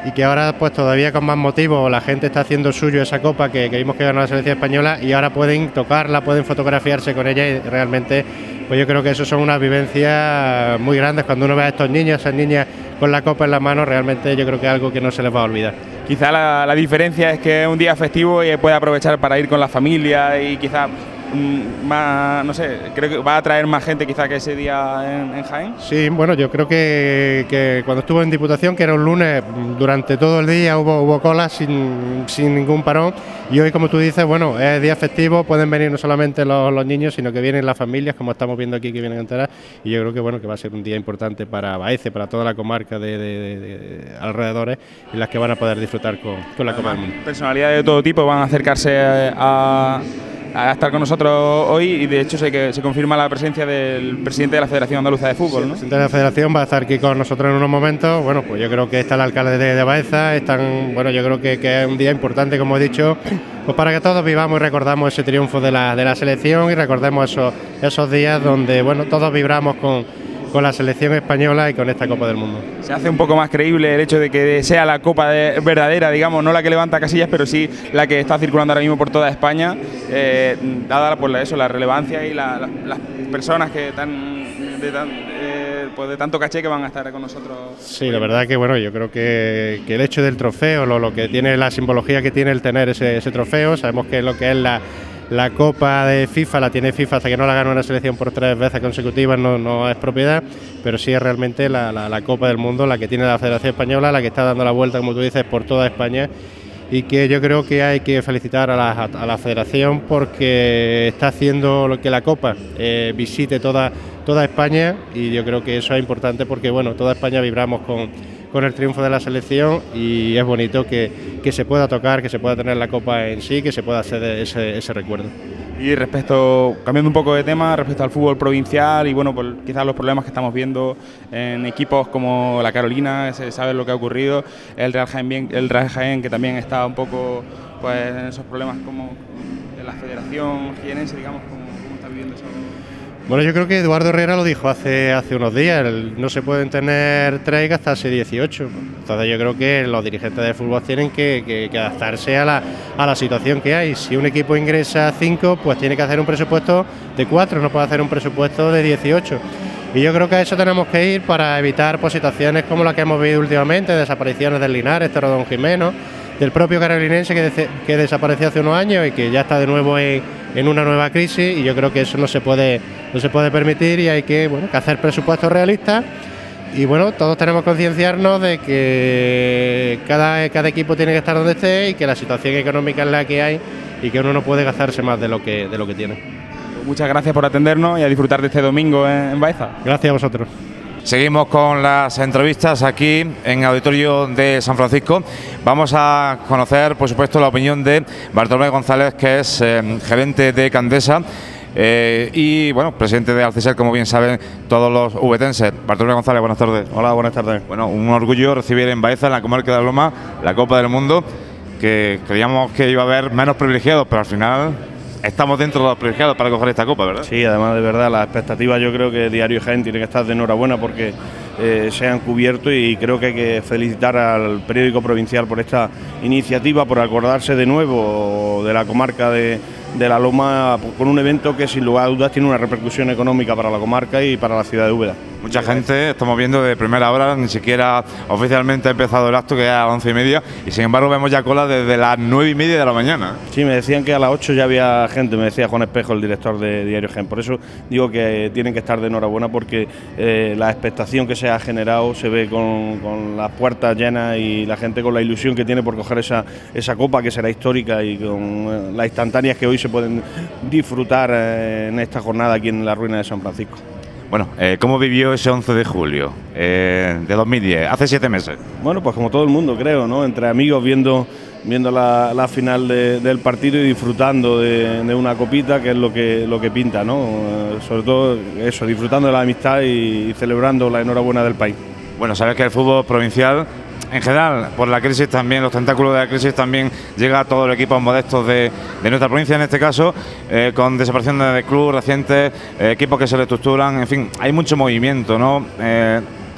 y que ahora pues todavía con más motivo la gente está haciendo suyo esa copa que, vimos que ganó la selección española y ahora pueden tocarla, pueden fotografiarse con ella y realmente pues yo creo que eso son unas vivencias muy grandes cuando uno ve a estos niños, esas niñas con la copa en la mano, realmente yo creo que es algo que no se les va a olvidar. Quizá la, la diferencia es que es un día festivo y puede aprovechar para ir con la familia y quizá más, no sé, creo que va a atraer más gente quizá que ese día en, Jaén. Sí, bueno, yo creo que, cuando estuvo en Diputación, que era un lunes, durante todo el día hubo, hubo cola sin, ningún parón y hoy, como tú dices, bueno, es día festivo, pueden venir no solamente los, niños, sino que vienen las familias, como estamos viendo aquí, que vienen enteras y yo creo que, bueno, que va a ser un día importante para Baece, para toda la comarca de, alrededores y las que van a poder disfrutar con, con la Mundo. Personalidades de todo tipo van a acercarse a a estar con nosotros hoy y de hecho se, que, se confirma la presencia del presidente de la Federación Andaluza de Fútbol. el presidente de la Federación va a estar aquí con nosotros en unos momentos. Bueno, pues yo creo que está el alcalde de, Baeza, están, bueno, yo creo que, es un día importante, como he dicho, pues para que todos vivamos y recordamos ese triunfo de la, de la selección y recordemos esos, esos días donde bueno, todos vibramos con con la selección española y con esta Copa del Mundo. Se hace un poco más creíble el hecho de que sea la Copa verdadera, digamos, no la que levanta casillas, pero sí la que está circulando ahora mismo por toda España, eh, dada pues, eso, la relevancia y las personas que están de, pues, de, tanto caché que van a estar con nosotros. Sí, la verdad que bueno, yo creo que, el hecho del trofeo, lo, lo, que tiene la simbología que tiene el tener ese, ese trofeo, sabemos que lo que es la la Copa de FIFA la tiene FIFA hasta que no la gana una selección por tres veces consecutivas, no, es propiedad, pero sí es realmente la, Copa del Mundo la que tiene la Federación Española, la que está dando la vuelta, como tú dices, por toda España. Y que yo creo que hay que felicitar a la, Federación porque está haciendo lo que la Copa eh, visite toda, toda España. Y yo creo que eso es importante porque bueno, toda España vibramos con con el triunfo de la selección y es bonito que, se pueda tocar, que se pueda tener la copa en sí, que se pueda hacer ese, ese recuerdo. Y respecto, cambiando un poco de tema, respecto al fútbol provincial y bueno, pues quizás los problemas que estamos viendo en equipos como la Carolina, se sabe lo que ha ocurrido, el Real Jaén, el Real Jaén que también está un poco pues en esos problemas como de la Federación Jienense, digamos, cómo, cómo está viviendo eso. Bueno, yo creo que Eduardo Herrera lo dijo hace, hace unos días, el- no se pueden tener tres y gastarse 18. Entonces yo creo que los dirigentes de fútbol tienen que, adaptarse a la, a la situación que hay. Si un equipo ingresa 5, pues tiene que hacer un presupuesto de 4, no puede hacer un presupuesto de 18. Y yo creo que a eso tenemos que ir para evitar pues, situaciones como la que hemos vivido últimamente, desapariciones del Linares, Terodón Jimeno, del propio carolinense que, dece- que desapareció hace unos años y que ya está de nuevo en, en una nueva crisis y yo creo que eso no se puede no se puede permitir y hay que bueno que hacer presupuestos realistas. Y bueno todos tenemos que concienciarnos de que cada, cada equipo tiene que estar donde esté y que la situación económica es la que hay y que uno no puede gastarse más de lo que de lo que tiene. Muchas gracias por atendernos y a disfrutar de este domingo en, en Baeza. gracias a vosotros Seguimos con las entrevistas aquí en Auditorio de San Francisco. Vamos a conocer, por supuesto, la opinión de Bartolomé González, que es eh, gerente de Candesa. eh, y bueno, presidente de Alcisel, como bien saben todos los ubetenses. Bartolomé González, buenas tardes. Hola, buenas tardes. Bueno, un orgullo recibir en Baeza, en la comarca de Loma, la Copa del Mundo, que creíamos que iba a haber menos privilegiados, pero al final estamos dentro de los privilegiados para coger esta Copa, ¿verdad? Sí, además de verdad, las expectativas yo creo que Diario Jaén tiene que estar de enhorabuena porque eh, se han cubierto y creo que hay que felicitar al periódico provincial por esta iniciativa, por acordarse de nuevo de la comarca de, de La Loma con un evento que sin lugar a dudas tiene una repercusión económica para la comarca y para la ciudad de Úbeda. Mucha gente, estamos viendo de primera hora, ni siquiera oficialmente ha empezado el acto, que es a las once y media, y sin embargo vemos ya cola desde las nueve y media de la mañana. Sí, me decían que a las 8 ya había gente, me decía Juan Espejo, el director de Diario Gen. Por eso digo que tienen que estar de enhorabuena porque eh, la expectación que se ha generado se ve con, las puertas llenas y la gente con la ilusión que tiene por coger esa, esa copa que será histórica y con eh, las instantáneas que hoy se pueden disfrutar eh, en esta jornada aquí en la ruina de San Francisco. Bueno, eh, ¿cómo vivió ese 11 de julio eh, de 2010? Hace siete meses. Bueno, pues como todo el mundo, creo, ¿no? Entre amigos viendo, viendo la, la final de- del partido y disfrutando de, de una copita, que es lo que, lo que pinta, ¿no? Eh, sobre todo eso, disfrutando de la amistad y, y celebrando la enhorabuena del país. Bueno, sabes que el fútbol provincial, en general, por la crisis también, los tentáculos de la crisis también llega a todos los equipos modestos de, nuestra provincia, en este caso, eh, con desaparición de clubes recientes, eh, equipos que se reestructuran, en fin, hay mucho movimiento, ¿no?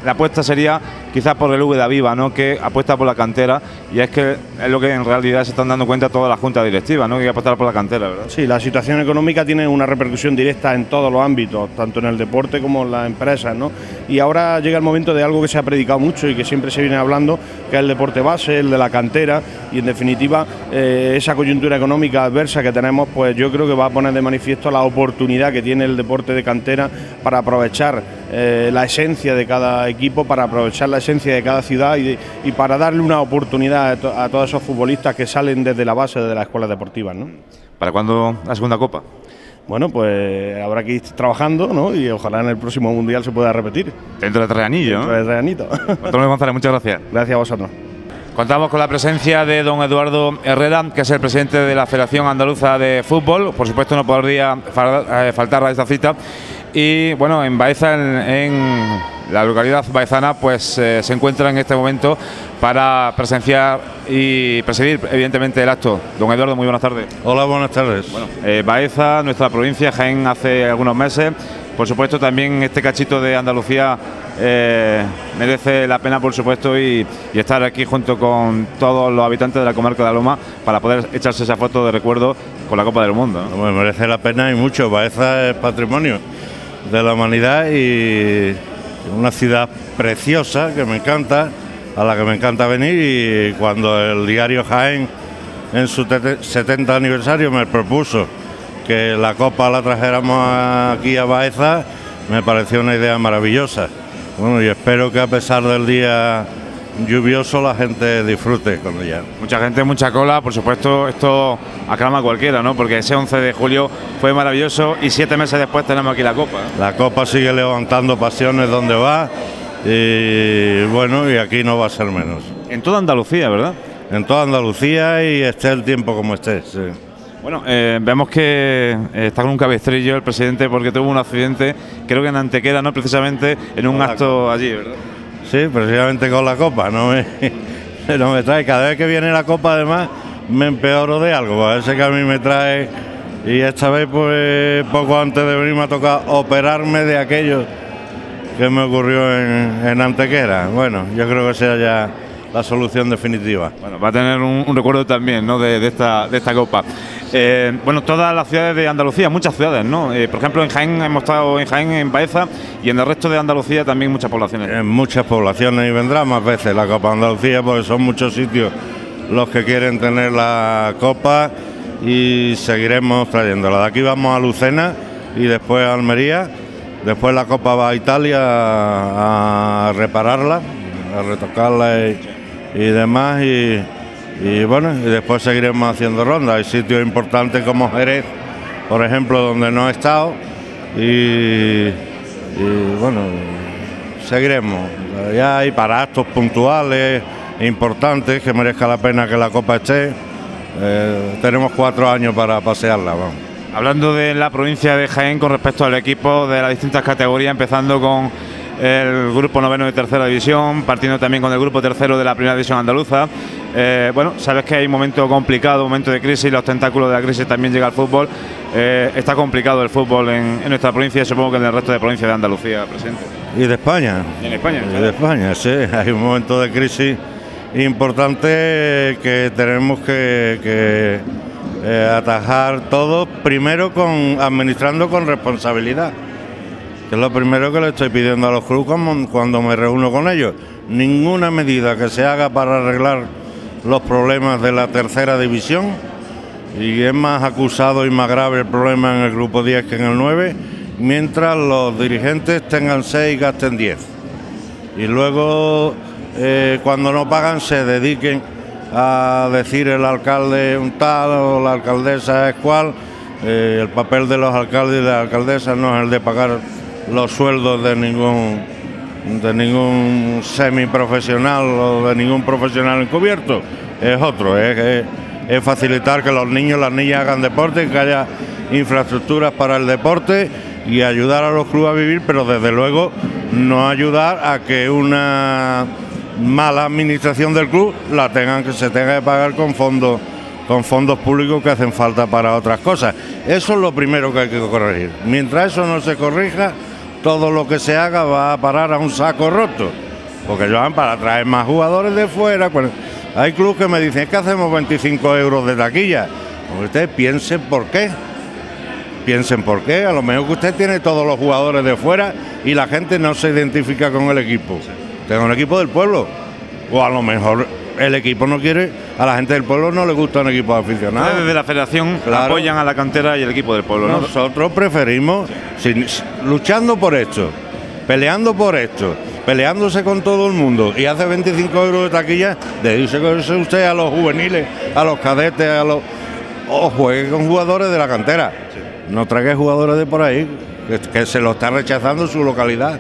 La apuesta sería quizás por el Úbeda Viva, ¿no? que apuesta por la cantera y es que es lo que en realidad se están dando cuenta toda la junta directiva, ¿no? que apostar por la cantera, ¿verdad? Sí, la situación económica tiene una repercusión directa en todos los ámbitos, tanto en el deporte como en las empresas, ¿no? Y ahora llega el momento de algo que se ha predicado mucho y que siempre se viene hablando, que es el deporte base, el de la cantera, y en definitiva eh, esa coyuntura económica adversa que tenemos, pues yo creo que va a poner de manifiesto la oportunidad que tiene el deporte de cantera para aprovechar eh, la esencia de cada equipo, para aprovechar la esencia de cada ciudad y, y para darle una oportunidad a, to- a todos esos futbolistas que salen desde la base de las escuelas deportivas, ¿no? ¿Para cuándo la segunda copa? Bueno, pues habrá que ir trabajando, ¿no? Y ojalá en el próximo mundial se pueda repetir. Dentro de tres anillos, ¿no? Pues, Reanito. Bartolomé González, muchas gracias. Gracias a vosotros. Contamos con la presencia de don Eduardo Herrera, que es el presidente de la Federación Andaluza de Fútbol. Por supuesto, no podría eh, faltar a esta cita. Y bueno, en Baeza, en, en la localidad baezana, pues eh, se encuentra en este momento para presenciar y presidir, evidentemente, el acto. Don Eduardo, muy buenas tardes. Hola, buenas tardes. Eh, Baeza, nuestra provincia, Jaén, hace algunos meses. Por supuesto, también este cachito de Andalucía eh, merece la pena, por supuesto, y, y estar aquí junto con todos los habitantes de la comarca de la Loma para poder echarse esa foto de recuerdo con la Copa del Mundo. merece la pena y mucho. Baeza es patrimonio de la humanidad y una ciudad preciosa que me encanta, a la que me encanta venir y cuando el diario Jaén en su tete- 70 aniversario me propuso que la copa la trajéramos aquí a Baeza, me pareció una idea maravillosa. Bueno, y espero que a pesar del día lluvioso la gente disfrute con ella. Mucha gente, mucha cola, por supuesto, esto aclama a cualquiera, ¿no? Porque ese 11 de julio fue maravilloso y siete meses después tenemos aquí la Copa. ¿eh? La Copa sigue levantando pasiones donde va y bueno, y aquí no va a ser menos. En toda Andalucía, ¿verdad? En toda Andalucía y esté el tiempo como esté. sí. Bueno, eh, vemos que eh, está con un cabestrillo el presidente porque tuvo un accidente, creo que en Antequera, ¿no? Precisamente en un acto allí, ¿verdad? Sí, precisamente con la copa, no me, no me trae. Cada vez que viene la copa, además, me empeoro de algo. A veces que a mí me trae. Y esta vez, pues, poco antes de venir, me ha tocado operarme de aquello que me ocurrió en, en Antequera. Bueno, yo creo que sea ya la solución definitiva. Bueno, va a tener un, un recuerdo también, ¿no? De, de esta, de esta copa. Eh, bueno, todas las ciudades de Andalucía, muchas ciudades, ¿no? Eh, por ejemplo, en Jaén hemos estado en Jaén, en Baeza y en el resto de Andalucía también muchas poblaciones. En muchas poblaciones y vendrá más veces la Copa Andalucía porque son muchos sitios los que quieren tener la Copa y seguiremos trayéndola. De aquí vamos a Lucena y después a Almería. Después la Copa va a Italia a, a repararla, a retocarla y, y demás. Y, y bueno, y después seguiremos haciendo rondas. Hay sitios importantes como Jerez, por ejemplo, donde no he estado. Y, bueno, seguiremos. Ya hay para actos puntuales importantes que merezca la pena que la Copa esté. Eh, tenemos cuatro años para pasearla. Hablando de la provincia de Jaén con respecto al equipo de las distintas categorías, empezando con el grupo noveno de tercera división, partiendo también con el grupo tercero de la primera división andaluza. Eh, bueno, sabes que hay un momento complicado, un momento de crisis, los tentáculos de la crisis también llega al fútbol. Eh, está complicado el fútbol en, en, nuestra provincia y supongo que en el resto de provincias de Andalucía, presidente. Y de España. Y en España. Y de España, sí. Hay un momento de crisis importante que tenemos que, que eh, atajar todos, primero con administrando con responsabilidad es lo primero que le estoy pidiendo a los clubes cuando me reúno con ellos. Ninguna medida que se haga para arreglar los problemas de la tercera división, y es más acusado y más grave el problema en el grupo 10 que en el 9, mientras los dirigentes tengan 6 y gasten 10. Y luego, eh, cuando no pagan, se dediquen a decir el alcalde un tal o la alcaldesa es cual. Eh, el papel de los alcaldes y de las alcaldesas no es el de pagar los sueldos de ningún de ningún semiprofesional o de ningún profesional encubierto, es otro, es, es, facilitar que los niños, las niñas hagan deporte, que haya infraestructuras para el deporte y ayudar a los clubes a vivir, pero desde luego no ayudar a que una mala administración del club la tengan que se tenga que pagar con fondos con fondos públicos que hacen falta para otras cosas. Eso es lo primero que hay que corregir. Mientras eso no se corrija, todo lo que se haga va a parar a un saco roto. Porque yo van para traer más jugadores de fuera. Pues, hay clubes que me dicen, que hacemos 25 euros de taquilla. Pues ustedes piensen por qué. Piensen por qué. A lo mejor que usted tiene todos los jugadores de fuera y la gente no se identifica con el equipo. Tengo un equipo del pueblo. O a lo mejor el equipo no quiere, a la gente del pueblo no le gusta un equipo aficionado. Desde la federación claro. apoyan a la cantera y el equipo del pueblo. ¿no? Nosotros preferimos, sin, luchando por esto, peleando por esto, peleándose con todo el mundo y hace 25 euros de taquilla, dedíquese usted a los juveniles, a los cadetes, a los. o juegue con jugadores de la cantera. No trague jugadores de por ahí, que, que se lo está rechazando su localidad.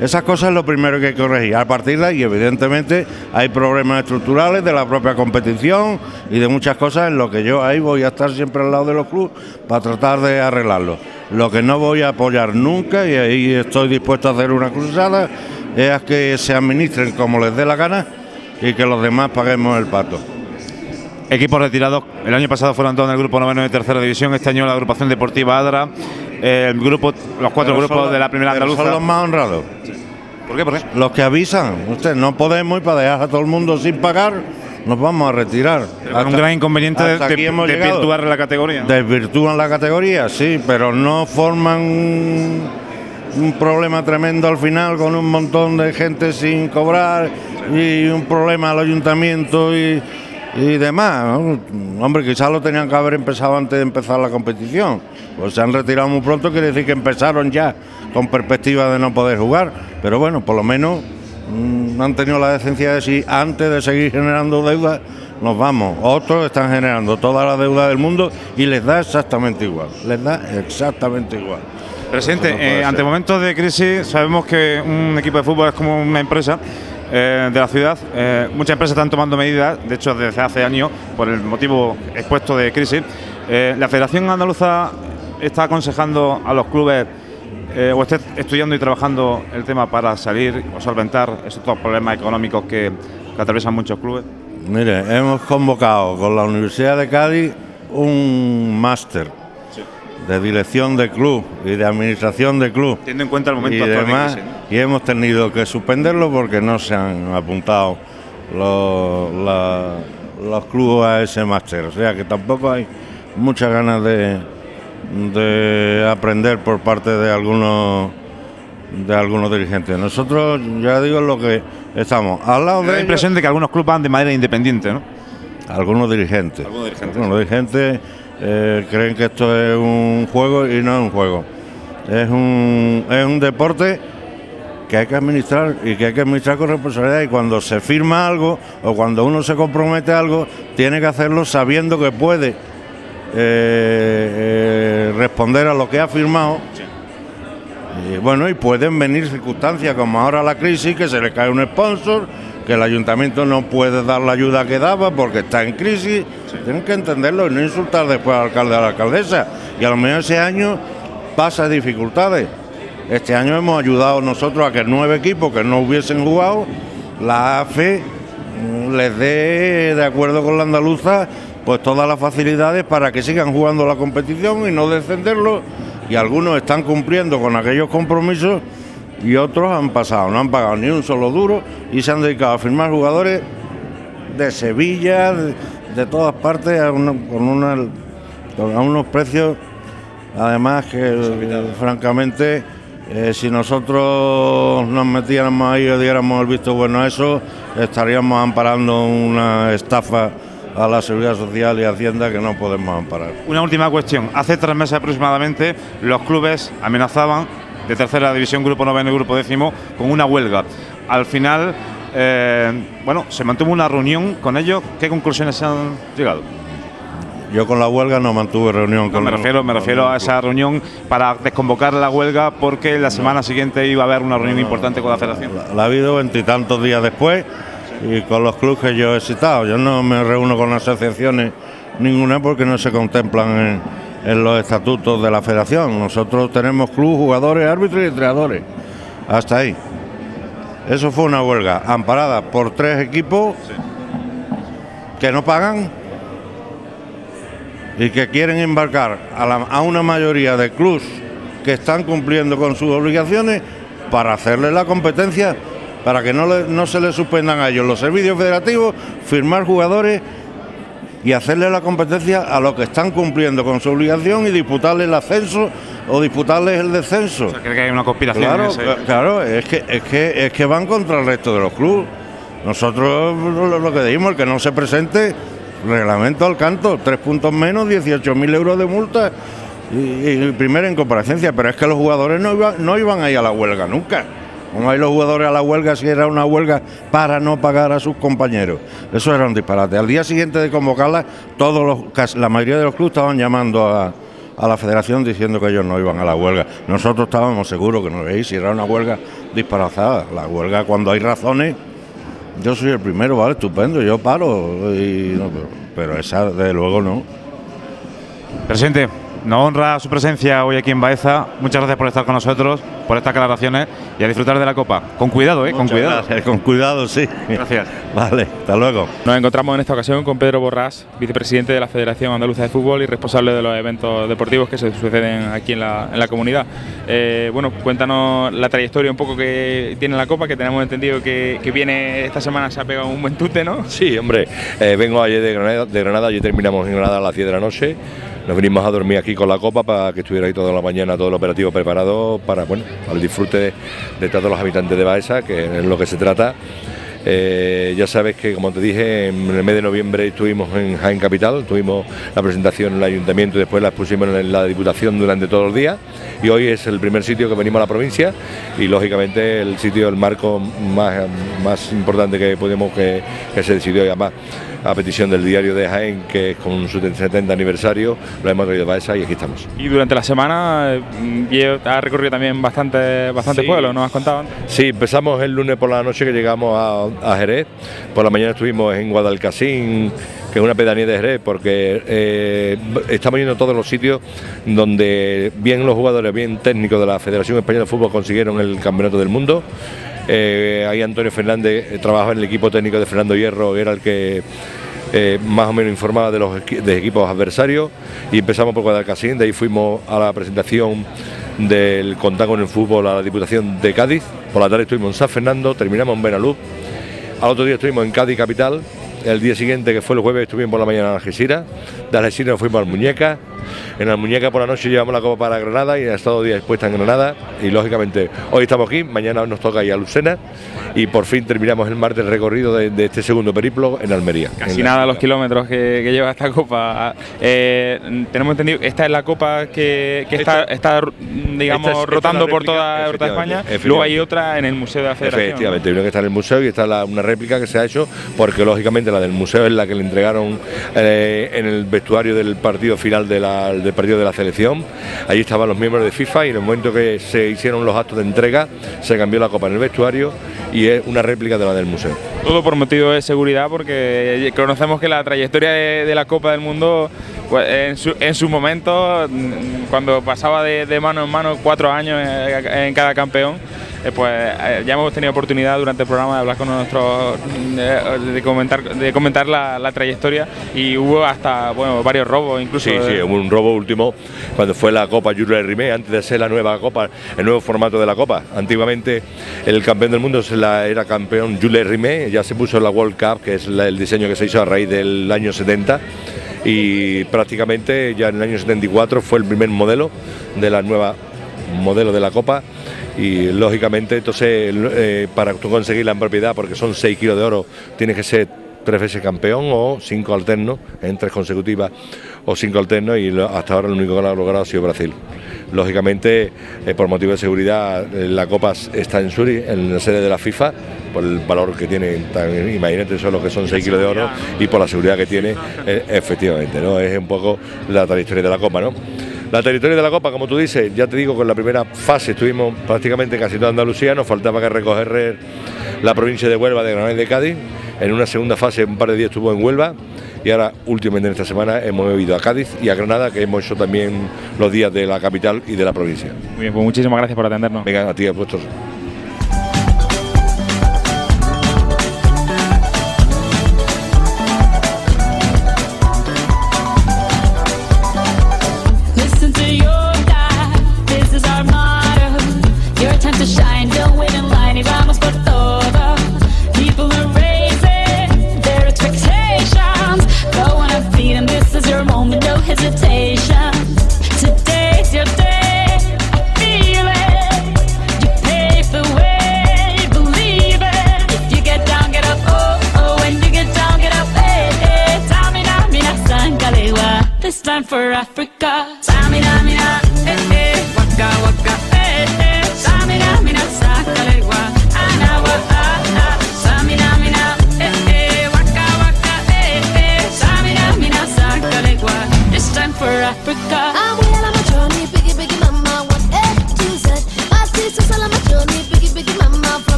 Esas cosas es lo primero que hay que corregir. A partir de ahí, evidentemente, hay problemas estructurales de la propia competición y de muchas cosas en lo que yo ahí voy a estar siempre al lado de los clubes para tratar de arreglarlo. Lo que no voy a apoyar nunca, y ahí estoy dispuesto a hacer una cruzada, es a que se administren como les dé la gana y que los demás paguemos el pato. Equipos retirados, el año pasado fueron todos en el grupo noveno de tercera división, este año la agrupación deportiva Adra, el grupo, los cuatro Pero grupos son- de la primera andaluza. Son los más honrados. ¿Por qué? ¿Por qué? Los que avisan. Usted no podemos y para dejar a todo el mundo sin pagar, nos vamos a retirar. Con un gran inconveniente de, hasta de, aquí hemos de llegado. virtuar la categoría. Desvirtúan la categoría, sí, pero no forman un, un problema tremendo al final con un montón de gente sin cobrar y un problema al ayuntamiento y, y demás. ¿no? Hombre, quizás lo tenían que haber empezado antes de empezar la competición. Pues se han retirado muy pronto, quiere decir que empezaron ya con perspectiva de no poder jugar. Pero bueno, por lo menos mm, han tenido la decencia de decir antes de seguir generando deuda, nos vamos. Otros están generando toda la deuda del mundo y les da exactamente igual. Les da exactamente igual. Presidente, no eh, ante momentos de crisis sabemos que un equipo de fútbol es como una empresa eh, de la ciudad. Eh, muchas empresas están tomando medidas, de hecho desde hace años, por el motivo expuesto de crisis. Eh, la Federación Andaluza está aconsejando a los clubes o está estudiando y trabajando el tema para salir o solventar estos problemas económicos que, que atraviesan muchos clubes. Mire, hemos convocado con la Universidad de Cádiz un máster de dirección de club y de administración de club Teniendo en cuenta el momento y actual de crisis, ¿no? Y hemos tenido que suspenderlo porque no se han apuntado los, la- los clubes a ese máster. O sea que tampoco hay muchas ganas de, de aprender por parte de algunos de algunos dirigentes. Nosotros, ya digo, lo que estamos al lado de la ellos, impresión de que algunos clubes van de manera independiente, ¿no? algunos dirigentes. Algunos dirigentes. Algunos dirigentes eh, creen que esto es un juego y no es un juego. Es un, es un deporte que hay que administrar y que hay que administrar con responsabilidad y cuando se firma algo o cuando uno se compromete a algo, tiene que hacerlo sabiendo que puede eh, eh, responder a lo que ha firmado. Y bueno, y pueden venir circunstancias como ahora la crisis, que se le cae un sponsor, que el ayuntamiento no puede dar la ayuda que daba porque está en crisis. Tienen que entenderlo y no insultar después al alcalde o a la alcaldesa. Y a lo mejor ese año pasa dificultades. Este año hemos ayudado nosotros a que nueve equipos que no hubiesen jugado, la AFE les dé, de acuerdo con la andaluza, pues todas las facilidades para que sigan jugando la competición y no descenderlo. Y algunos están cumpliendo con aquellos compromisos y otros han pasado, no han pagado ni un solo duro y se han dedicado a firmar jugadores de Sevilla, de, de todas partes, a una- con una- a unos precios, además que eh, francamente, eh, si nosotros nos metiéramos ahí y diéramos el visto bueno a eso, estaríamos amparando una estafa a la seguridad social y Hacienda que no podemos amparar. Una última cuestión. Hace tres meses aproximadamente los clubes amenazaban de tercera división, grupo noveno y grupo décimo, con una huelga. Al final, eh, bueno, se mantuvo una reunión con ellos. ¿Qué conclusiones se han llegado? Yo con la huelga no mantuve reunión No, con me refiero, me refiero a esa reunión para desconvocar la huelga porque la semana siguiente iba a haber una reunión importante con la federación. La, la ha habido veintitantos días después y con los clubes que yo he citado. Yo no me reúno con asociaciones ninguna porque no se contemplan en, en los estatutos de la federación. Nosotros tenemos club, jugadores, árbitros y entrenadores. Hasta ahí. Eso fue una huelga amparada por tres equipos que no pagan y que quieren embarcar a, la- a una mayoría de clubes que están cumpliendo con sus obligaciones para hacerle la competencia, para que no, le- no se les suspendan a ellos los servicios federativos, firmar jugadores y hacerle la competencia a los que están cumpliendo con su obligación y disputarles el ascenso o disputarles el descenso. ¿Cree que hay una conspiración? en Claro, ese- cla- claro, es que, es que es que van contra el resto de los clubes. Nosotros lo, lo que dijimos, el que no se presente, reglamento al canto, tres puntos menos, 18.000 euros de multa y, y primera en comparecencia. Pero es que los jugadores no iban, no iban a ir a la huelga nunca. Como hay los jugadores a la huelga si era una huelga para no pagar a sus compañeros. Eso era un disparate. Al día siguiente de convocarla, todos los, la mayoría de los clubes estaban llamando a, a la federación diciendo que ellos no iban a la huelga. Nosotros estábamos seguros que no veis si era una huelga disparazada. La huelga cuando hay razones, yo soy el primero, vale, estupendo, yo paro, y no, pero, pero esa de luego no. Presidente, nos honra su presencia hoy aquí en Baeza. Muchas gracias por estar con nosotros, por estas aclaraciones y a disfrutar de la copa. Con cuidado, ¿eh? Con cuidado. gracias, con cuidado, sí. Gracias. Vale, hasta luego. Nos encontramos en esta ocasión con Pedro Borrás, vicepresidente de la Federación Andaluza de Fútbol y responsable de los eventos deportivos que se suceden aquí en la, en la comunidad. Eh, bueno, cuéntanos la trayectoria un poco que tiene la Copa, que tenemos entendido que, que viene esta semana, se ha pegado un buen tute, ¿no? Sí, hombre, eh, vengo ayer de Granada, de Granada, ayer terminamos en Granada a las 10 de la noche, nos venimos a dormir aquí con la copa para que estuviera ahí toda la mañana todo el operativo preparado para, bueno, para el disfrute de, todos los habitantes de Baeza, que es lo que se trata. Eh, ya sabes que, como te dije, en el mes de noviembre estuvimos en Jaén Capital, tuvimos la presentación en el ayuntamiento y después la pusimos en la diputación durante todos los días. Y hoy es el primer sitio que venimos a la provincia y, lógicamente, el sitio, el marco más, más importante que podemos que, que se decidió y además a petición del diario de Jaén, que es con su 70 aniversario, lo hemos traído para esa y aquí estamos. Y durante la semana eh, ha recorrido también bastante, bastante Sí. pueblos, ¿no has contado antes? Sí, empezamos el lunes por la noche que llegamos a, a Jerez. Por la mañana estuvimos en Guadalcacín, que es una pedanía de Jerez, porque eh, estamos yendo a todos los sitios donde bien los jugadores, bien técnicos de la Federación Española de Fútbol consiguieron el Campeonato del Mundo. Eh, ahí Antonio Fernández eh, trabajaba en el equipo técnico de Fernando Hierro, era el que eh, más o menos informaba de los de equipos adversarios y empezamos por Guadalcacín, de ahí fuimos a la presentación del contar con el fútbol a la Diputación de Cádiz, por la tarde estuvimos en San Fernando, terminamos en Benaluz, al otro día estuvimos en Cádiz Capital, el día siguiente que fue el jueves estuvimos por la mañana en Algeciras, de Algeciras nos fuimos al Muñeca, en Almuñeca por la noche llevamos la copa para Granada y ha estado días expuesta en Granada y lógicamente hoy estamos aquí, mañana nos toca ir a Lucena y por fin terminamos el martes el recorrido de, de este segundo periplo en Almería. Casi En nada los kilómetros que, que lleva esta copa. Eh, tenemos entendido que esta es la copa que, que está, está, digamos, esta es- rotando por toda, toda España. Luego hay otra en el Museo de la Federación. Efectivamente, hay una que está en el museo y está la- una réplica que se ha hecho porque lógicamente la del museo es la que le entregaron eh, en el vestuario del partido final del partido de la selección. Allí estaban los miembros de FIFA y en el momento que se hicieron los actos de entrega se cambió la copa en el vestuario y es una réplica de la del museo. Todo por motivo de seguridad, porque conocemos que la trayectoria de, la Copa del Mundo, en, su, en su momento, mm, cuando pasaba de, de mano en mano cuatro años en, en cada campeón, eh, pues eh, ya hemos tenido oportunidad durante el programa de hablar con nuestros, de, de comentar, de comentar la, la trayectoria y hubo hasta bueno varios robos incluso. Sí, sí, de- hubo un robo último cuando fue la Copa Jules Rimet, antes de ser la nueva Copa, el nuevo formato de la Copa. Antiguamente el campeón del mundo era campeón Jules Rimet, ya se puso la World Cup, que es la- el diseño que se hizo a raíz del año 70 y prácticamente ya en el año 74 fue el primer modelo de la nueva modelo de la Copa. Y lógicamente entonces eh, para tú conseguir la propiedad porque son 6 kilos de oro tienes que ser tres veces campeón o cinco alternos en tres consecutivas o cinco alternos y lo- hasta ahora el único que lo ha logrado ha sido Brasil. Lógicamente, eh, por motivo de seguridad, eh, la Copa está en Suri, en la sede de la FIFA, por el valor que tiene, tan- imagínate solo que son 6 kilos de oro y por la seguridad que tiene, eh, efectivamente, ¿no? Es un poco la trayectoria de la Copa, ¿no? La trayectoria de la Copa, como tú dices, ya te digo, con la primera fase estuvimos prácticamente casi toda Andalucía, nos faltaba que recoger la provincia de Huelva, de Granada y de Cádiz. En una segunda fase, un par de días estuvo en Huelva y ahora, últimamente en esta semana, hemos ido a Cádiz y a Granada, que hemos hecho también los días de la capital y de la provincia. Muy bien, pues muchísimas gracias por atendernos. Venga, a ti, a vuestros.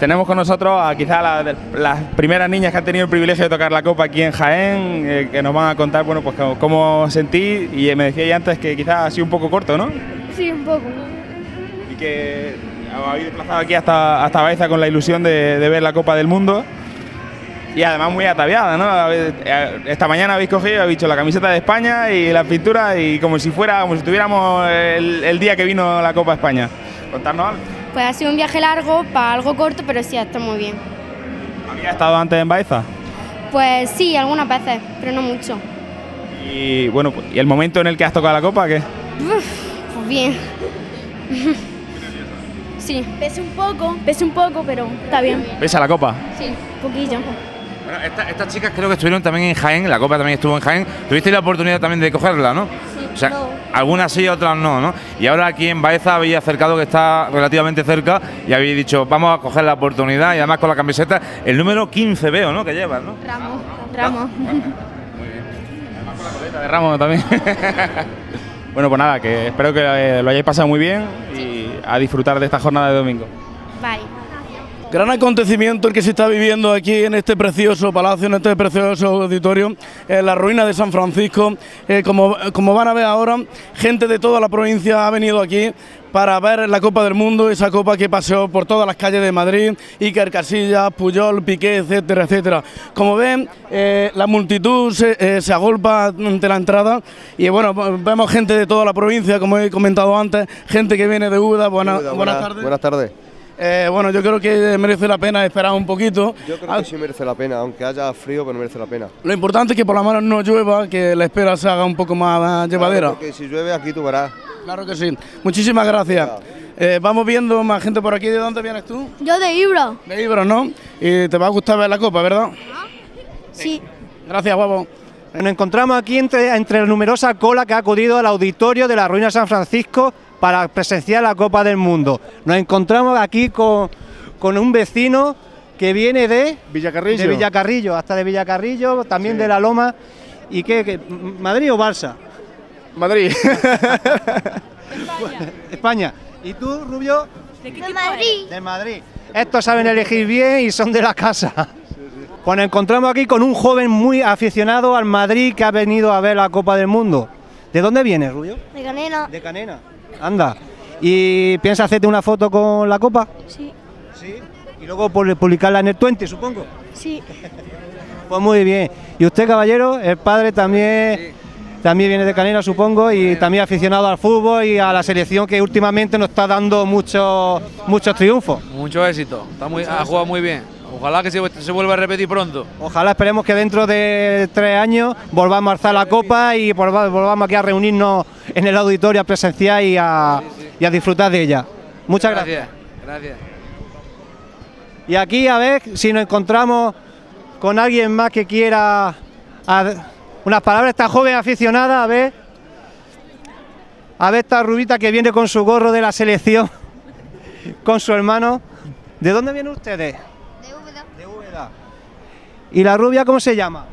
Tenemos con nosotros a quizá la de- las primeras niñas que han tenido el privilegio de tocar la copa aquí en Jaén, eh, que nos van a contar, bueno, pues cómo, cómo sentí y me decía ya antes que quizás ha sido un poco corto, ¿no? Sí, un poco. Y que habéis desplazado aquí hasta, hasta Baeza con la ilusión de, de ver la Copa del Mundo. y además muy ataviada, ¿no? Eh, Esta mañana habéis cogido, habéis dicho la camiseta de España y la pintura y como si fuera, como si tuviéramos el, el día que vino la Copa España. Contarnos algo. Pues ha sido un viaje largo, para algo corto, pero sí, está muy bien. ¿Había estado antes en Baeza? Pues sí, algunas veces, pero no mucho. Y bueno, ¿y el momento en el que has tocado la copa qué? Uf, pues bien. Sí. Pese un poco, pese un poco, pero está bien. ¿Ves a la copa? Sí, poquillo. Bueno, esta- estas chicas creo que estuvieron también en Jaén, la Copa también estuvo en Jaén. Tuviste la oportunidad también de cogerla, ¿no? O sea, algunas sí, otras no, ¿no? Y ahora aquí en Baeza habéis acercado que está relativamente cerca y habéis dicho, vamos a coger la oportunidad y además con la camiseta, el número 15 veo, ¿no? Que llevas, ¿no? Ramos, Ramos. de Ramos también. bueno, pues nada, que espero que eh, lo hayáis pasado muy bien y a disfrutar de esta jornada de domingo. Gran acontecimiento el que se está viviendo aquí en este precioso palacio, en este precioso auditorio, en la ruina de San Francisco. Eh, como, como van a ver ahora, gente de toda la provincia ha venido aquí para ver la Copa del Mundo, esa copa que paseó por todas las calles de Madrid, Iker Casillas, Puyol, Piqué, etcétera, etcétera. Como ven, eh, la multitud se, eh, se agolpa ante la entrada y bueno, vemos gente de toda la provincia, como he comentado antes, gente que viene de Úbeda. Buena- Buenas, buenas tardes. Buenas tardes. Eh, bueno, yo creo que merece la pena esperar un poquito. Yo creo que sí merece la pena, aunque haya frío, pero merece la pena. Lo importante es que por la mano no llueva, que la espera se haga un poco más llevadera. Claro, porque si llueve aquí tú verás. Claro que sí. Muchísimas gracias. Eh, vamos viendo más gente por aquí. ¿De dónde vienes tú? Yo de Ibro. De Ibro, ¿no? Y te va a gustar ver la copa, ¿verdad? Sí. Gracias, guapo. Nos encontramos aquí entre, entre la numerosa cola que ha acudido al auditorio de la Ruina San Francisco para presenciar la Copa del Mundo. Nos encontramos aquí con, con un vecino que viene de Villacarrillo. de Villacarrillo, hasta de Villacarrillo, también de la Loma. ¿Y qué, qué, Madrid o Barça? Madrid. España. ¿Y tú, Rubio? ¿De Madrid? De Madrid. Estos saben elegir bien y son de la casa. Pues nos encontramos aquí con un joven muy aficionado al Madrid que ha venido a ver la Copa del Mundo. ¿De dónde vienes, Rubio? De Canena. De Canena. Anda. ¿Y piensas hacerte una foto con la copa? Sí. Y luego pu- publicarla en el 20, supongo. Sí. Pues muy bien. ¿Y usted, caballero? El padre también, también viene de Canena, supongo, y también aficionado al fútbol y a la selección que últimamente nos está dando muchos muchos triunfos. Mucho éxito, está muy, ha jugado muy bien. Ojalá que se, se vuelva a repetir pronto. Ojalá esperemos que dentro de tres años volvamos a alzar la copa y volva- volvamos aquí a reunirnos en el auditorio a presenciar y a, y a disfrutar de ella. Muchas gracias. Gracias. Y aquí a ver si nos encontramos con alguien más que quiera a- unas palabras. Esta joven aficionada, a ver. A ver esta rubita que viene con su gorro de la selección, con su hermano. ¿De dónde vienen ustedes? ¿Y la rubia cómo se llama?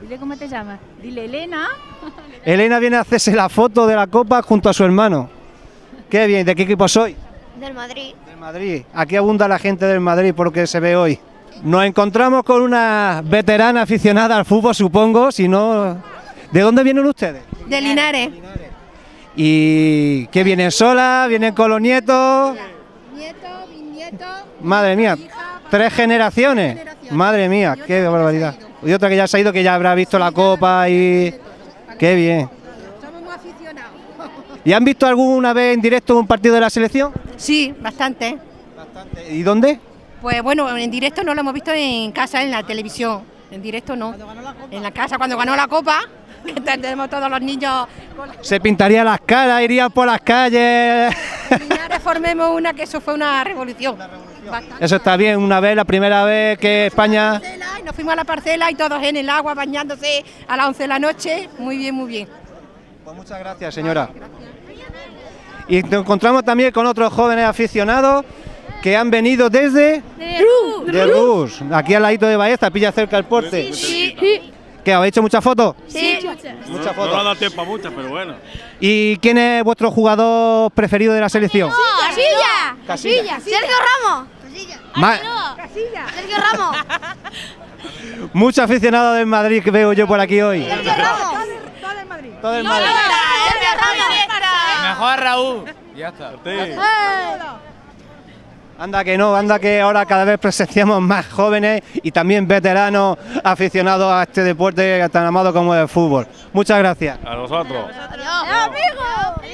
Dile cómo te llamas. Dile Elena. Elena viene a hacerse la foto de la copa junto a su hermano. Qué bien, ¿de qué equipo soy? Del Madrid. Del Madrid. Aquí abunda la gente del Madrid por lo que se ve hoy. Nos encontramos con una veterana aficionada al fútbol, supongo, si no... ¿De dónde vienen ustedes? De Linares. ¿Y qué vienen solas? ¿Vienen con los nietos? Nieto, bisnieto. Madre mía, tres generaciones. Madre mía, qué barbaridad. Y otra que ya se ha ido, que ya habrá visto la copa y... Qué bien. Somos muy aficionados. ¿Y han visto alguna vez en directo un partido de la selección? Sí, bastante. ¿Y dónde? Pues bueno, en directo no lo hemos visto en casa, en la televisión. En directo no. En la casa, cuando ganó la copa, que tenemos todos los niños. con la- Se pintaría las caras, irían por las calles. Linares formemos una, que eso fue una revolución. Bastante. Eso está bien, una vez, la primera vez que España... Y nos fuimos a la parcela y todos en el agua bañándose a las 11 de la noche. Muy bien, muy bien. Pues muchas gracias, señora. Y nos encontramos también con otros jóvenes aficionados que han venido desde... De Rus, aquí al ladito de Baeza, pilla cerca el porte. Sí. ¿Qué, habéis hecho muchas fotos? Sí. Muchas No fotos. nos ha dado tiempo a muchas, pero bueno. ¿Y quién es vuestro jugador preferido de la selección? Casilla. Casilla. Sergio Ramos. Ma- Sergio Ramos. Muchos aficionados del Madrid que veo yo por aquí hoy. Sergio Ramos. Todo el Madrid. Mejor Raúl. Ya está. Anda que no, anda que ahora cada vez presenciamos más jóvenes y también veteranos aficionados a este deporte tan amado como el fútbol. Muchas gracias. A nosotros.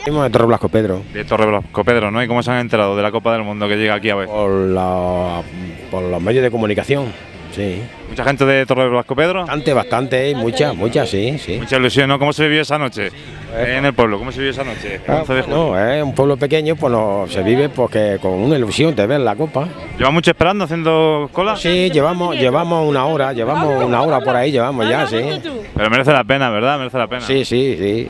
Venimos de Torre Blasco Pedro. De Torre Blasco Pedro, ¿no? ¿Y cómo se han enterado de la Copa del Mundo que llega aquí a ver? Por, la- por los medios de comunicación, sí. ¿Mucha gente de Torre Blasco Pedro? Bastante, bastante, mucha, mucha, sí, sí. Mucha ilusión, ¿no? ¿Cómo se vivió esa noche? En el pueblo, ¿cómo se vivió esa noche? Ah, 11 de julio. no, es un pueblo pequeño, pues no, se vive porque con una ilusión de ver la copa. ¿Lleva mucho esperando, haciendo cola? Sí, llevamos, llevamos una hora, llevamos una hora por ahí, llevamos ya, sí. Pero merece la pena, ¿verdad? Merece la pena. Sí, sí, sí.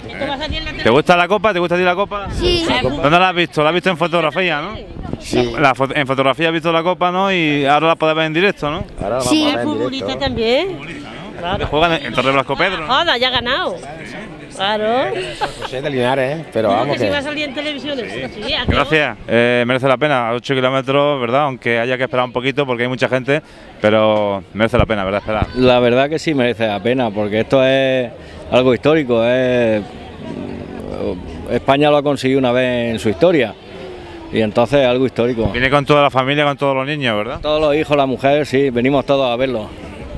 ¿Te gusta la copa? ¿Te gusta a ti la copa? Sí. ¿Dónde la has visto? La has visto en fotografía, ¿no? Sí. La fo- en fotografía has visto la copa, ¿no? Y ahora la puedes ver en directo, ¿no? Ahora la Sí, el futbolista también. Claro. Juegan en en Torre Blasco Pedro. ¿no? Joda, ya ha ganado. Claro. José de Linares, ¿eh? pero vamos que si va a salir en televisión. Sí, aquí no. Gracias. Eh, merece la pena, a 8 kilómetros, ¿verdad? Aunque haya que esperar un poquito porque hay mucha gente, pero merece la pena, ¿verdad? Esperar. La verdad que sí merece la pena, porque esto es algo histórico. es- España lo ha conseguido una vez en su historia y entonces es algo histórico. Viene con toda la familia, con todos los niños, ¿verdad? Todos los hijos, la mujer, sí, venimos todos a verlo.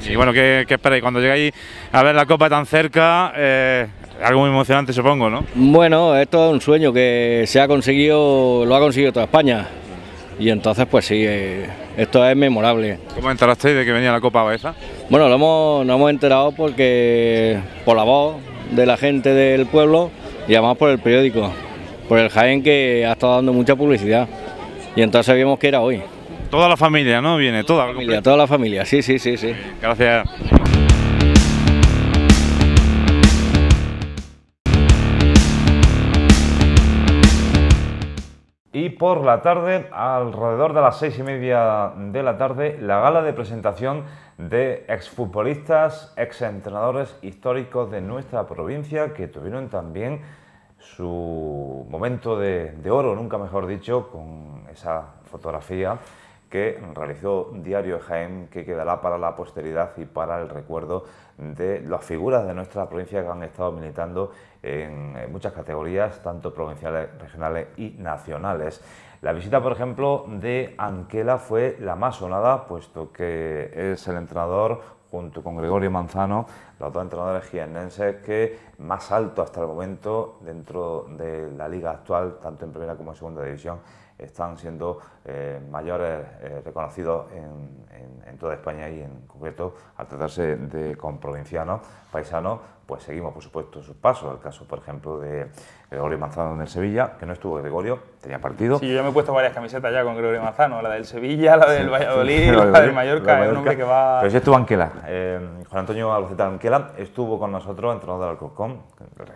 Y bueno, ¿qué, qué esperáis? Cuando llegáis a ver la copa tan cerca, eh, algo muy emocionante supongo, ¿no? Bueno, esto es un sueño que se ha conseguido, lo ha conseguido toda España y entonces pues sí, eh, esto es memorable. ¿Cómo enterasteis de que venía la copa esa? Bueno, lo hemos, nos hemos enterado porque por la voz de la gente del pueblo y además por el periódico, por el Jaén que ha estado dando mucha publicidad. Y entonces sabíamos que era hoy. Toda la familia, ¿no? Viene toda la familia. Toda la familia, sí, sí, sí, sí. Gracias. Por la tarde, alrededor de las seis y media de la tarde, la gala de presentación de exfutbolistas, exentrenadores históricos de nuestra provincia que tuvieron también su momento de, de oro, nunca mejor dicho, con esa fotografía que realizó Diario Jaén, que quedará para la posteridad y para el recuerdo de las figuras de nuestra provincia que han estado militando en muchas categorías, tanto provinciales, regionales y nacionales. La visita, por ejemplo, de Anquela fue la más sonada, puesto que es el entrenador, junto con Gregorio Manzano, los dos entrenadores jiennenses que más alto hasta el momento dentro de la liga actual, tanto en primera como en segunda división, están siendo eh, mayores eh, reconocidos en, en- toda España y en concreto al tratarse de con provincianos, paisanos, pues seguimos por supuesto sus pasos. El caso, por ejemplo, de Gregorio Manzano en el Sevilla, que no estuvo Gregorio, tenía partido. Sí, yo ya me he puesto varias camisetas ya con Gregorio Manzano, la del Sevilla, la del. Valladolid, La la del Mallorca, es un hombre que va... Pero sí estuvo Anquela. Eh, Juan Antonio Albacete Anquela estuvo con nosotros, entrenador del Alcorcón.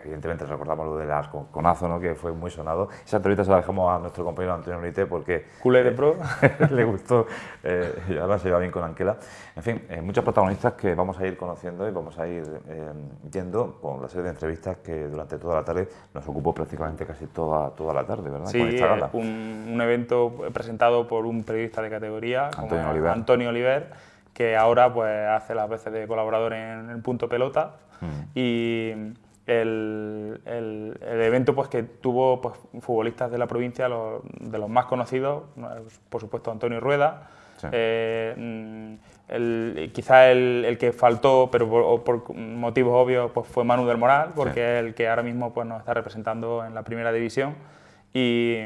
Evidentemente recordamos lo del Alcorconazo, ¿no? que fue muy sonado. Esa entrevista se la dejamos a nuestro compañero Antonio Nite porque... Culé de pro. le gustó eh, y además se lleva bien con Anquela. En fin, eh, muchos protagonistas que vamos a ir conociendo y vamos a ir eh, yendo con la serie de entrevistas que durante toda la tarde nos ocupó prácticamente casi toda, toda la tarde, ¿verdad? Sí, con esta gala. eh, un, un evento presentado por un periodista de categoría, como Antonio Oliver. Antonio Oliver, que ahora pues hace las veces de colaborador en el Punto Pelota. Mm. Y el, el- el evento pues que tuvo pues, futbolistas de la provincia, los- de los más conocidos, ¿no? por supuesto Antonio Rueda, Sí. eh, mm, el- quizá el, el que faltó, pero por, por motivos obvios, pues fue Manu del Moral, porque Sí. es el que ahora mismo pues, nos está representando en la primera división. Y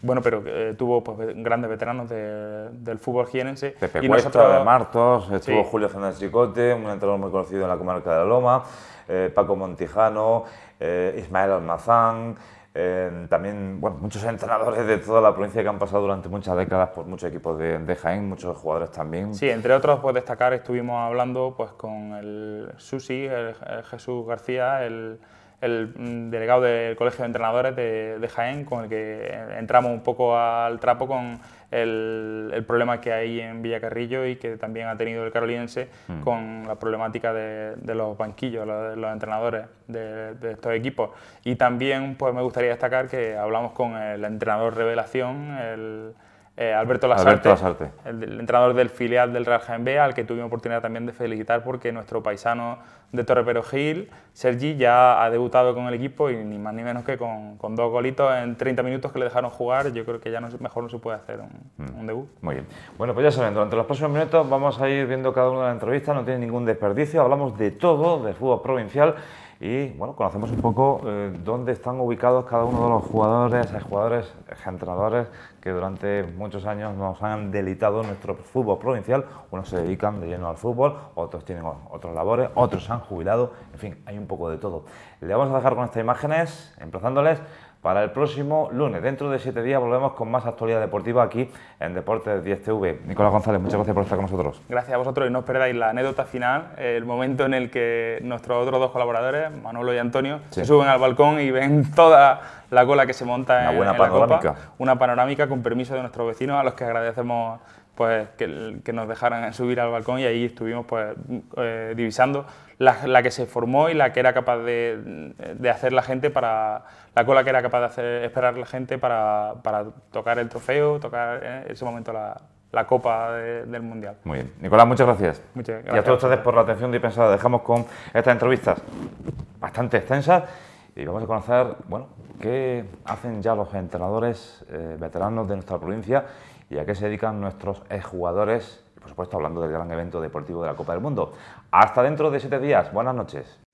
bueno, pero eh, tuvo pues, grandes veteranos de- del fútbol jienense. Pepe y Cuesta, de Martos, estuvo Sí. Julio Fernández Chicote, un entrenador muy conocido en la comarca de la Loma, eh, Paco Montijano, eh, Ismael Almazán, eh, también bueno, muchos entrenadores de toda la provincia que han pasado durante muchas décadas por muchos equipos de, de Jaén, muchos jugadores también. Sí, entre otros, pues destacar, estuvimos hablando pues con el Susi, el, el Jesús García, el, el, mm, delegado del Colegio de Entrenadores de, de Jaén, con el que entramos un poco al trapo con el, el problema que hay en Villacarrillo y que también ha tenido el carolinense Mm. con la problemática de, de los banquillos, los entrenadores de, de estos equipos. Y también pues me gustaría destacar que hablamos con el entrenador revelación, el, eh, Alberto Lasarte, Alberto Lasarte. El, el entrenador del filial del Real Jaén B, al que tuvimos oportunidad también de felicitar porque nuestro paisano de Torre Gil, Sergi, ya ha debutado con el equipo y ni más ni menos que con, con dos golitos en 30 minutos que le dejaron jugar, yo creo que ya no, mejor no se puede hacer un, un debut. Muy bien. Bueno, pues ya saben, durante los próximos minutos vamos a ir viendo cada una de las entrevistas, no tiene ningún desperdicio, hablamos de todo, del fútbol provincial y bueno, conocemos un poco eh, dónde están ubicados cada uno de los jugadores, jugadores, entrenadores que durante muchos años nos han delitado nuestro fútbol provincial. Unos se dedican de lleno al fútbol, otros tienen otras labores, otros se han jubilado, en fin, hay un poco de todo. Le vamos a dejar con estas imágenes, emplazándoles para el próximo lunes. Dentro de siete días volvemos con más actualidad deportiva aquí en Deportes 10 TV. Nicolás González, muchas gracias por estar con nosotros. Gracias a vosotros y no os perdáis la anécdota final, el momento en el que nuestros otros dos colaboradores, Manolo y Antonio, Sí. se suben al balcón y ven toda la cola que se monta Una en, buena en la Copa. Una panorámica con permiso de nuestros vecinos a los que agradecemos pues, que, que nos dejaran subir al balcón y ahí estuvimos pues, eh, divisando la, la que se formó y la que era capaz de, de hacer la gente para la cola que era capaz de hacer, esperar la gente para, para tocar el trofeo, tocar en ese momento la, la copa de- del mundial. Muy bien. Nicolás, muchas gracias. Muchas Y a gracias. todos ustedes por la atención dispensada. Dejamos con estas entrevistas bastante extensas y vamos a conocer, bueno, qué hacen ya los entrenadores eh, veteranos de nuestra provincia y a qué se dedican nuestros exjugadores, por supuesto hablando del gran evento deportivo de la Copa del Mundo. Hasta dentro de siete días. Buenas noches.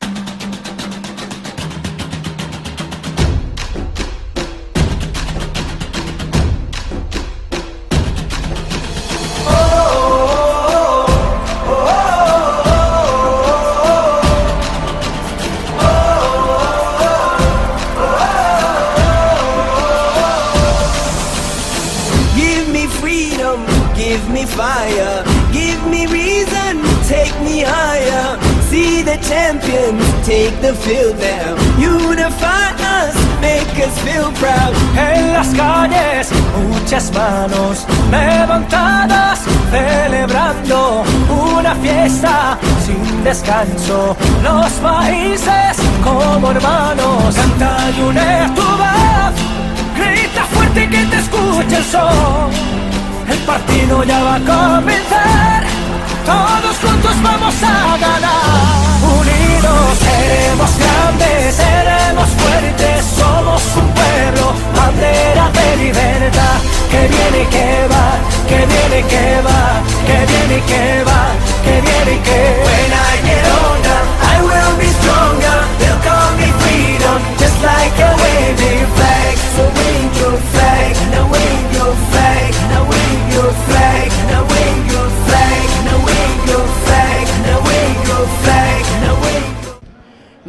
Take the field now. Unify us, make us feel proud. En las calles, muchas manos levantadas, celebrando una fiesta sin descanso. Los países como hermanos, canta y une tu voz, grita fuerte que te escuche el sol. El partido ya va a comenzar, todos juntos vamos a ganar. Unidos seremos grandes, seremos fuertes, somos un pueblo, bandera de libertad. Que viene y que va, que viene y que va, que viene y que va, que viene y que When I get older, I will be stronger. They'll call me freedom, just like a waving flag. So wave your flag, now wave your flag, now wave your flag,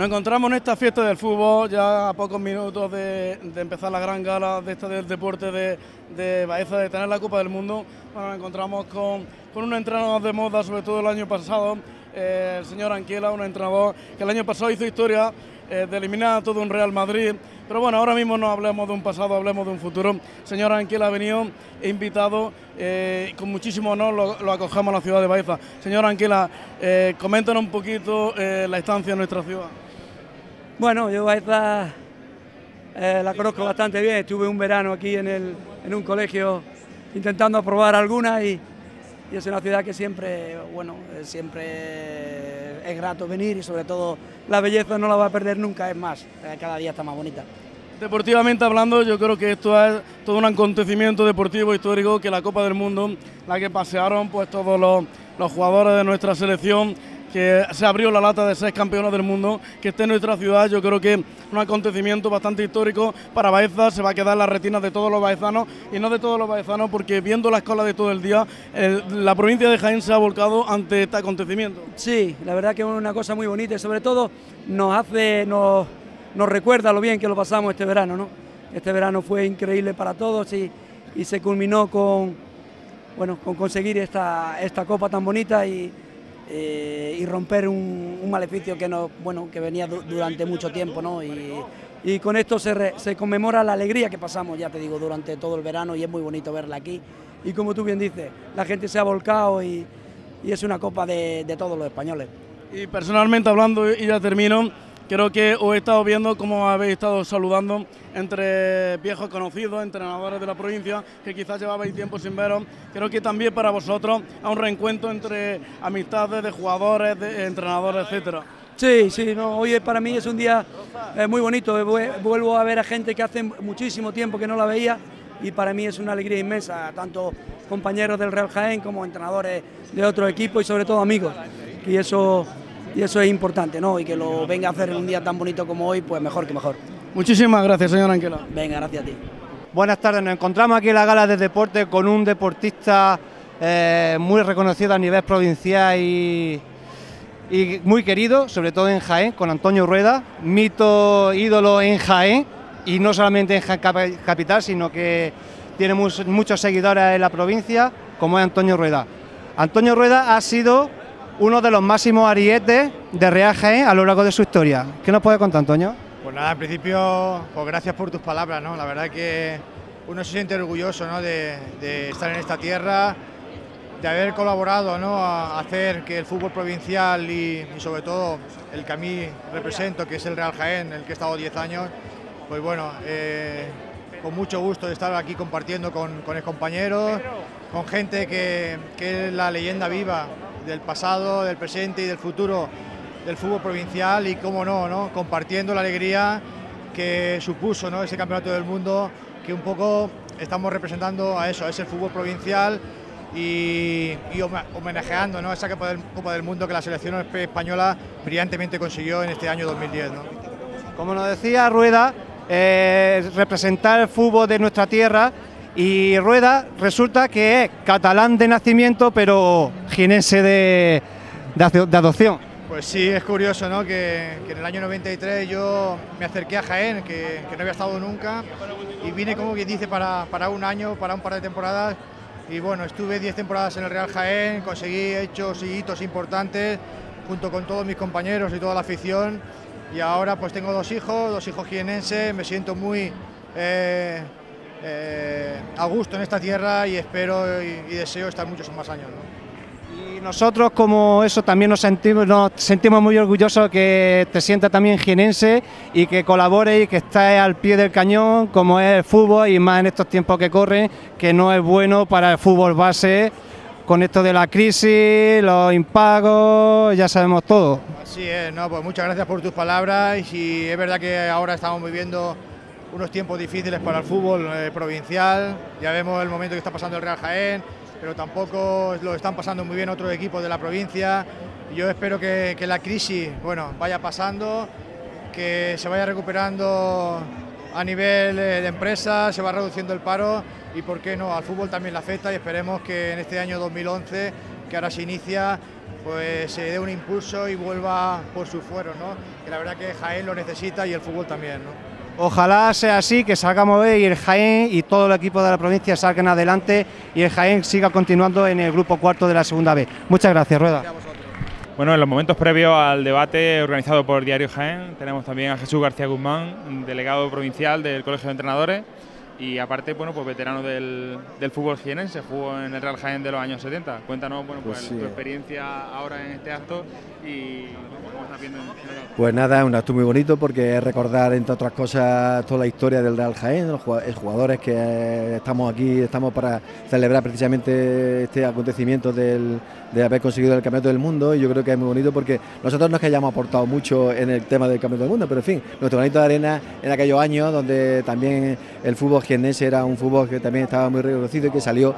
Nos encontramos en esta fiesta del fútbol, ya a pocos minutos de, empezar la gran gala de esta del deporte de, de Baeza, de tener la Copa del Mundo. Nos encontramos con, con un entrenador de moda, sobre todo el año pasado, eh, el señor Anquila, un entrenador que el año pasado hizo historia eh, de eliminar a todo un Real Madrid. Pero bueno, ahora mismo no hablemos de un pasado, hablemos de un futuro. Señor Anquila ha venido e invitado, eh, con muchísimo honor lo, acogemos a la ciudad de Baeza. Señor Anquila, eh, coméntanos un poquito eh, la estancia en nuestra ciudad. Bueno, yo Baeza eh, la conozco bastante bien. Estuve un verano aquí en, el, en un colegio intentando aprobar algunas y, y es una ciudad que siempre, bueno, eh, siempre es grato venir y sobre todo la belleza no la va a perder nunca, es más, eh, cada día está más bonita. Deportivamente hablando, yo creo que esto es todo un acontecimiento deportivo histórico que la Copa del Mundo, la que pasearon pues todos los, los jugadores de nuestra selección, que se abrió la lata de ser campeones del mundo, que esté en nuestra ciudad, yo creo que un acontecimiento bastante histórico para Baeza, se va a quedar en las retinas de todos los baezanos y no de todos los baezanos, porque viendo la escuela de todo el día, la provincia de Jaén se ha volcado ante este acontecimiento. Sí, la verdad que es una cosa muy bonita y sobre todo nos hace, nos, nos recuerda lo bien que lo pasamos este verano, ¿no? Este verano fue increíble para todos y, y se culminó con, bueno, con conseguir esta, esta copa tan bonita y, eh, y romper un, un maleficio que, nos, bueno, que venía du- durante mucho tiempo, ¿no? Y, y con esto se, se conmemora la alegría que pasamos, ya te digo, durante todo el verano y es muy bonito verla aquí. Y como tú bien dices, la gente se ha volcado y, y es una copa de, de todos los españoles. Y personalmente hablando, y ya termino, Creo que os he estado viendo cómo habéis estado saludando entre viejos conocidos, entrenadores de la provincia, que quizás llevabais tiempo sin veros. Creo que también para vosotros a un reencuentro entre amistades de jugadores, de entrenadores, etcétera. Sí, sí, no, hoy para mí es un día eh, muy bonito. Vue- Vuelvo a ver a gente que hace muchísimo tiempo que no la veía y para mí es una alegría inmensa, tanto compañeros del Real Jaén como entrenadores de otro equipo y sobre todo amigos. Y eso, y eso es importante, ¿no? Y que lo venga a hacer en un día tan bonito como hoy, pues mejor que mejor. Muchísimas gracias, señor Anquela. Venga, gracias a ti. Buenas tardes, nos encontramos aquí en la gala de deporte con un deportista eh, muy reconocido a nivel provincial y, y muy querido, sobre todo en Jaén, con Antonio Rueda, mito ídolo en Jaén y no solamente en Jaén Cap- Capital, sino que tiene muchos seguidores en la provincia, como es Antonio Rueda. Antonio Rueda ha sido uno de los máximos arietes de Real Jaén a lo largo de su historia. ¿Qué nos puede contar, Antonio? Pues nada, en principio, pues gracias por tus palabras, ¿no? La verdad que uno se siente orgulloso, ¿no? De, estar en esta tierra, de haber colaborado, ¿no? A hacer que el fútbol provincial y, y sobre todo el que a mí represento, que es el Real Jaén, el que he estado 10 años, pues bueno, eh, con mucho gusto de estar aquí compartiendo con, con compañeros, con gente que, que es la leyenda viva del pasado, del presente y del futuro del fútbol provincial y, cómo no, ¿no? compartiendo la alegría que supuso ¿no? ese campeonato del mundo, que un poco estamos representando a eso, a ese fútbol provincial y, homenajeando ¿no? esa Copa del, Mundo que la selección española brillantemente consiguió en este año 2010. ¿no? Como nos decía Rueda, eh, representar el fútbol de nuestra tierra y Rueda resulta que es catalán de nacimiento pero jienense de, de adopción. Pues sí, es curioso ¿no? que, que en el año 93 yo me acerqué a Jaén, que, que no había estado nunca, y vine como quien dice para, para un año, para un par de temporadas, y bueno, estuve 10 temporadas en el Real Jaén, conseguí hechos y hitos importantes junto con todos mis compañeros y toda la afición, y ahora pues tengo dos hijos, dos hijos jienenses, me siento muy eh, eh, a gusto en esta tierra y espero y, y deseo estar muchos más años. ¿no? Y nosotros como eso también nos sentimos, nos sentimos muy orgullosos que te sientas también jienense y que colabore y que estés al pie del cañón como es el fútbol y más en estos tiempos que corren, que no es bueno para el fútbol base con esto de la crisis, los impagos, ya sabemos todo. Así es, no, pues muchas gracias por tus palabras y es verdad que ahora estamos viviendo unos tiempos difíciles para el fútbol eh, provincial, ya vemos el momento que está pasando el Real Jaén, pero tampoco lo están pasando muy bien otros equipos de la provincia yo espero que, la crisis, bueno, vaya pasando, que se vaya recuperando a nivel eh, de empresa, se va reduciendo el paro y por qué no, al fútbol también le afecta y esperemos que en este año 2011, que ahora se inicia, pues se dé un impulso y vuelva por sus fueros, ¿no? Que la verdad que Jaén lo necesita y el fútbol también. Ojalá sea así, que salgamos de y el Jaén y todo el equipo de la provincia salgan adelante y el Jaén siga continuando en el grupo cuarto de la segunda B. Muchas gracias, Rueda. Bueno, en los momentos previos al debate organizado por Diario Jaén, tenemos también a Jesús García Guzmán, delegado provincial del Colegio de Entrenadores y aparte, bueno, pues veterano del, del fútbol jienense, jugó en el Real Jaén de los años 70. Cuéntanos, bueno, pues, Pues sí. tu experiencia ahora en este acto y cómo estás viendo en. Pues nada, es un acto muy bonito porque es recordar, entre otras cosas, toda la historia del Real Jaén, los eh, jugadores que eh, estamos aquí, estamos para celebrar precisamente este acontecimiento del- de haber conseguido el Campeonato del Mundo y yo creo que es muy bonito porque nosotros no es que hayamos aportado mucho en el tema del Campeonato del Mundo, pero en fin, nuestro granito de arena en aquellos años donde también el fútbol jiennense era un fútbol que también estaba muy reconocido y que salió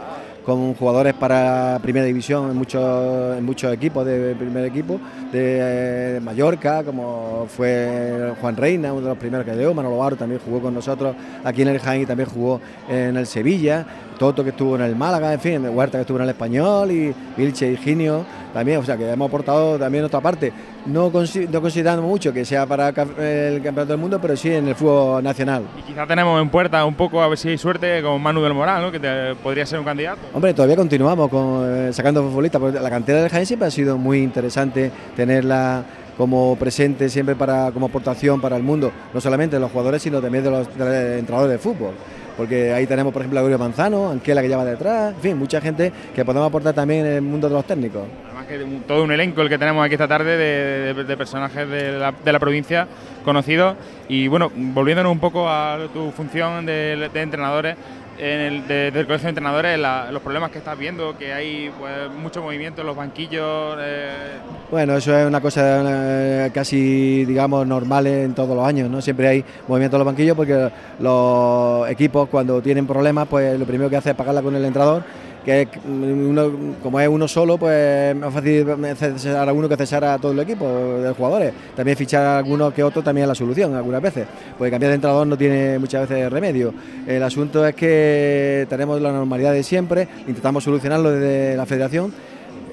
con jugadores para primera división en muchos, en muchos equipos de primer equipo, de eh, Mallorca, como fue Juan Reina, uno de los primeros que llegó, Manolo Baro también jugó con nosotros aquí en el Jaén y también jugó en el Sevilla, Toto que estuvo en el Málaga, en fin, Huerta que estuvo en el Español y Vilche y Ginio también, o sea que hemos aportado también otra parte, no, consi- no considerando mucho que sea para el Campeonato del Mundo, pero sí en el fútbol nacional. Quizá tenemos en puerta un poco, a ver si hay suerte, con Manu del Moral, ¿no? que te- podría ser un candidato. Hombre, todavía continuamos con, eh, sacando futbolistas, porque la cantera del Jaén siempre ha sido muy interesante tenerla como presente siempre para como aportación para el mundo, no solamente de los jugadores, sino también de los, de los entrenadores de fútbol. Porque ahí tenemos, por ejemplo, a Gregorio Manzano, Anquela que lleva detrás, en fin, mucha gente que podemos aportar también en el mundo de los técnicos. Además que todo un elenco el que tenemos aquí esta tarde de, personajes de la, provincia conocidos. Y bueno, volviéndonos un poco a tu función de entrenadores, en el, de- del colegio de entrenadores, los problemas que estás viendo, que hay pues, mucho movimiento en los banquillos. eh, Bueno, eso es una cosa eh, casi, digamos, normal en todos los años, ¿no? Siempre hay movimiento en los banquillos porque los equipos cuando tienen problemas, pues lo primero que hace es pagarla con el entrenador, que como es uno solo, pues es más fácil cesar a uno que cesar a todo el equipo de jugadores. También fichar a algunos que otros también es la solución algunas veces, porque cambiar de entrenador no tiene muchas veces remedio. El asunto es que tenemos la normalidad de siempre, intentamos solucionarlo desde la federación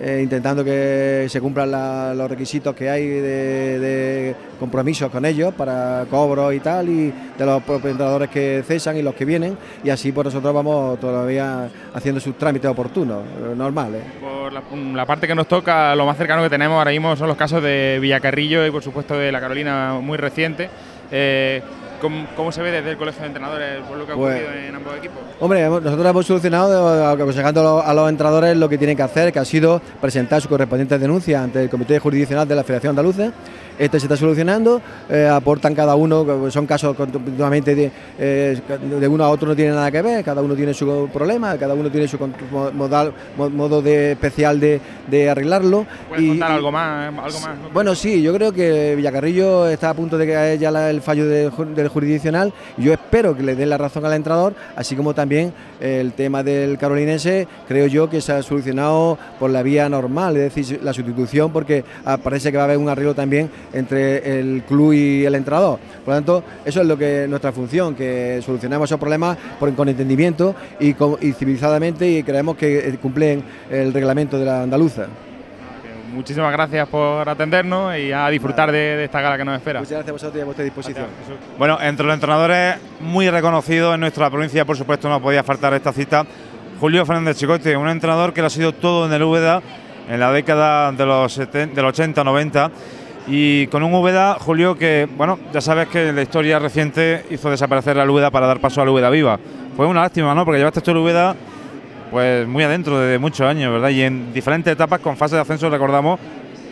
eh, intentando que se cumplan la- los requisitos que hay de, compromisos con ellos para cobros y tal, y de los entrenadores que cesan y los que vienen, y así pues nosotros vamos todavía haciendo sus trámites oportunos, eh, normales. Por la, la parte que nos toca, lo más cercano que tenemos ahora mismo son los casos de Villacarrillo y por supuesto de la Carolina muy reciente. Eh, ¿cómo, cómo se ve desde el colegio de entrenadores por lo que ha Pues- ocurrido en ambos equipos? Hombre, nosotros hemos solucionado eh, aconsejando a los, a los entrenadores lo que tienen que hacer, que ha sido presentar su correspondiente denuncia ante el Comité Jurisdiccional de la Federación Andaluza. Este se está solucionando, eh, aportan cada uno, son casos continuamente de, eh, de uno a otro no tiene nada que ver, cada uno tiene su problema, cada uno tiene su modal, mo- modo de especial de, de arreglarlo. ¿Puedes Y- contar algo más? Algo más ¿no? bueno, sí, yo creo que Villacarrillo está a punto de que haya ya la- el fallo de del jurisdiccional. Yo espero que le den la razón al entrenador, así como también el tema del carolinense, creo yo que se ha solucionado por la vía normal, es decir, la sustitución, porque ah, parece que va a haber un arreglo también entre el club y el entrenador. Por lo tanto, eso es lo que es nuestra función, que solucionemos esos problemas por- con entendimiento y, con- y civilizadamente y creemos que eh, cumplen el reglamento de la andaluza. Muchísimas gracias por atendernos y a disfrutar de, de esta gala que nos espera. Muchas gracias a vosotros y a vuestra disposición. Bueno, entre los entrenadores muy reconocidos en nuestra provincia, por supuesto, no podía faltar esta cita. Julio Fernández Chicote, un entrenador que lo ha sido todo en el Úbeda en la década de los, seten- del 80-90. Y con un Úbeda, Julio, que, bueno, ya sabes que en la historia reciente hizo desaparecer la Úbeda para dar paso a la Úbeda viva. Fue una lástima, ¿no? Porque llevaste tú el Úbeda pues muy adentro de muchos años, ¿verdad? Y en diferentes etapas con fase de ascenso, recordamos,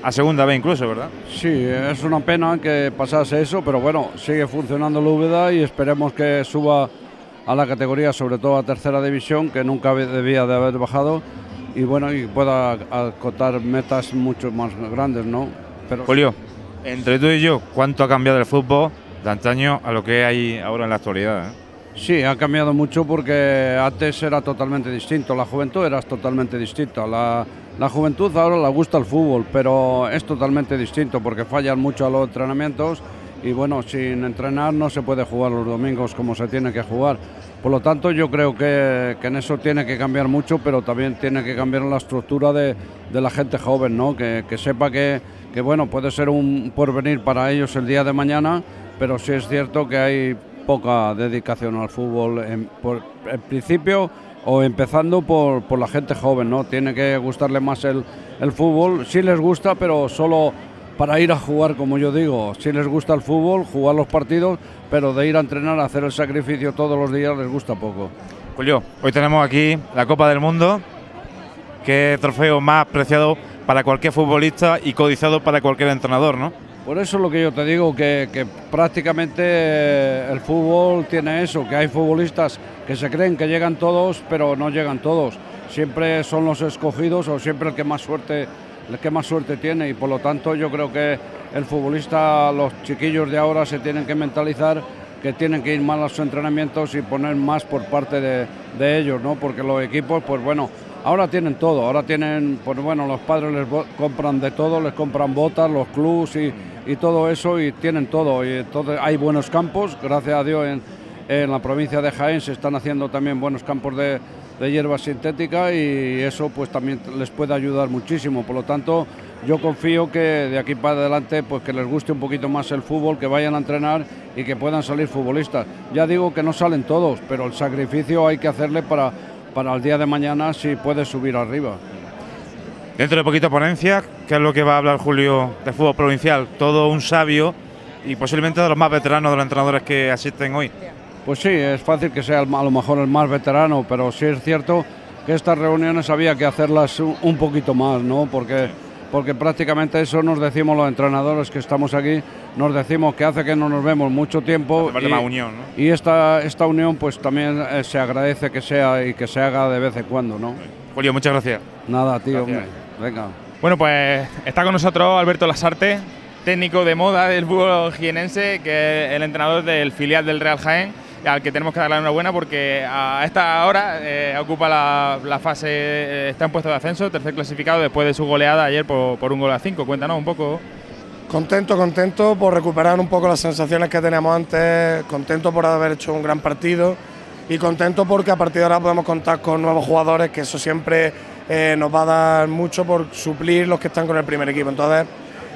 a segunda B incluso, ¿verdad? Sí, es una pena que pasase eso, pero bueno, sigue funcionando la Úbeda y esperemos que suba a la categoría, sobre todo a tercera división, que nunca debía de haber bajado, y bueno, y pueda acotar metas mucho más grandes, ¿no? Pero Julio, entre tú y yo, ¿cuánto ha cambiado el fútbol de antaño a lo que hay ahora en la actualidad? eh? Sí, ha cambiado mucho porque antes era totalmente distinto, la juventud era totalmente distinta. La, la juventud ahora le gusta el fútbol, pero es totalmente distinto porque fallan mucho a los entrenamientos y bueno, sin entrenar no se puede jugar los domingos como se tiene que jugar. Por lo tanto, yo creo que, que en eso tiene que cambiar mucho, pero también tiene que cambiar la estructura de, de la gente joven, ¿no? que, que sepa que, que bueno, puede ser un porvenir para ellos el día de mañana, pero sí es cierto que hay poca dedicación al fútbol en, principio o empezando por, por la gente joven, ¿no? Tiene que gustarle más el, el fútbol, sí les gusta, pero solo para ir a jugar, como yo digo, sí les gusta el fútbol, jugar los partidos, pero de ir a entrenar, a hacer el sacrificio todos los días les gusta poco. Julio, hoy tenemos aquí la Copa del Mundo, es trofeo más preciado para cualquier futbolista y codiciado para cualquier entrenador, ¿no? Por eso es lo que yo te digo, que, prácticamente eh, el fútbol tiene eso, que hay futbolistas que se creen que llegan todos, pero no llegan todos. Siempre son los escogidos o siempre el que más suerte, el que más suerte tiene y por lo tanto yo creo que el futbolista, los chiquillos de ahora se tienen que mentalizar que tienen que ir más a los entrenamientos y poner más por parte de, de ellos, ¿no? Porque los equipos, pues bueno, ahora tienen todo, ahora tienen, pues bueno, los padres les compran de todo, les compran botas, los clubs y, y todo eso y tienen todo. Y entonces hay buenos campos, gracias a Dios en, en la provincia de Jaén se están haciendo también buenos campos de, de hierba sintética y eso pues también les puede ayudar muchísimo. Por lo tanto, yo confío que de aquí para adelante pues que les guste un poquito más el fútbol, que vayan a entrenar y que puedan salir futbolistas. Ya digo que no salen todos, pero el sacrificio hay que hacerle para, para el día de mañana si puede subir arriba. Dentro de poquito ponencia, ¿qué es lo que va a hablar Julio de fútbol provincial? Todo un sabio y posiblemente de los más veteranos de los entrenadores que asisten hoy. Pues sí, es fácil que sea el- a lo mejor el más veterano, pero sí es cierto que estas reuniones había que hacerlas un un poquito más, ¿no? Porque porque prácticamente eso nos decimos los entrenadores que estamos aquí, nos decimos que hace que no nos vemos mucho tiempo. Más unión, ¿no? y esta, esta unión pues también eh, se agradece que sea y que se haga de vez en cuando, ¿no? Julio, muchas gracias. Nada, tío, Gracias. hombre. Venga. Bueno, pues está con nosotros Alberto Lasarte, técnico de moda del fútbol jienense, que es el entrenador del filial del Real Jaén, al que tenemos que darle la enhorabuena porque a esta hora eh, ocupa la, la fase, eh, está en puesto de ascenso, tercer clasificado después de su goleada ayer por, por un gol a cinco. Cuéntanos un poco. Contento, contento por recuperar un poco las sensaciones que teníamos antes, contento por haber hecho un gran partido y contento porque a partir de ahora podemos contar con nuevos jugadores, que eso siempre eh, nos va a dar mucho por suplir los que están con el primer equipo. Entonces,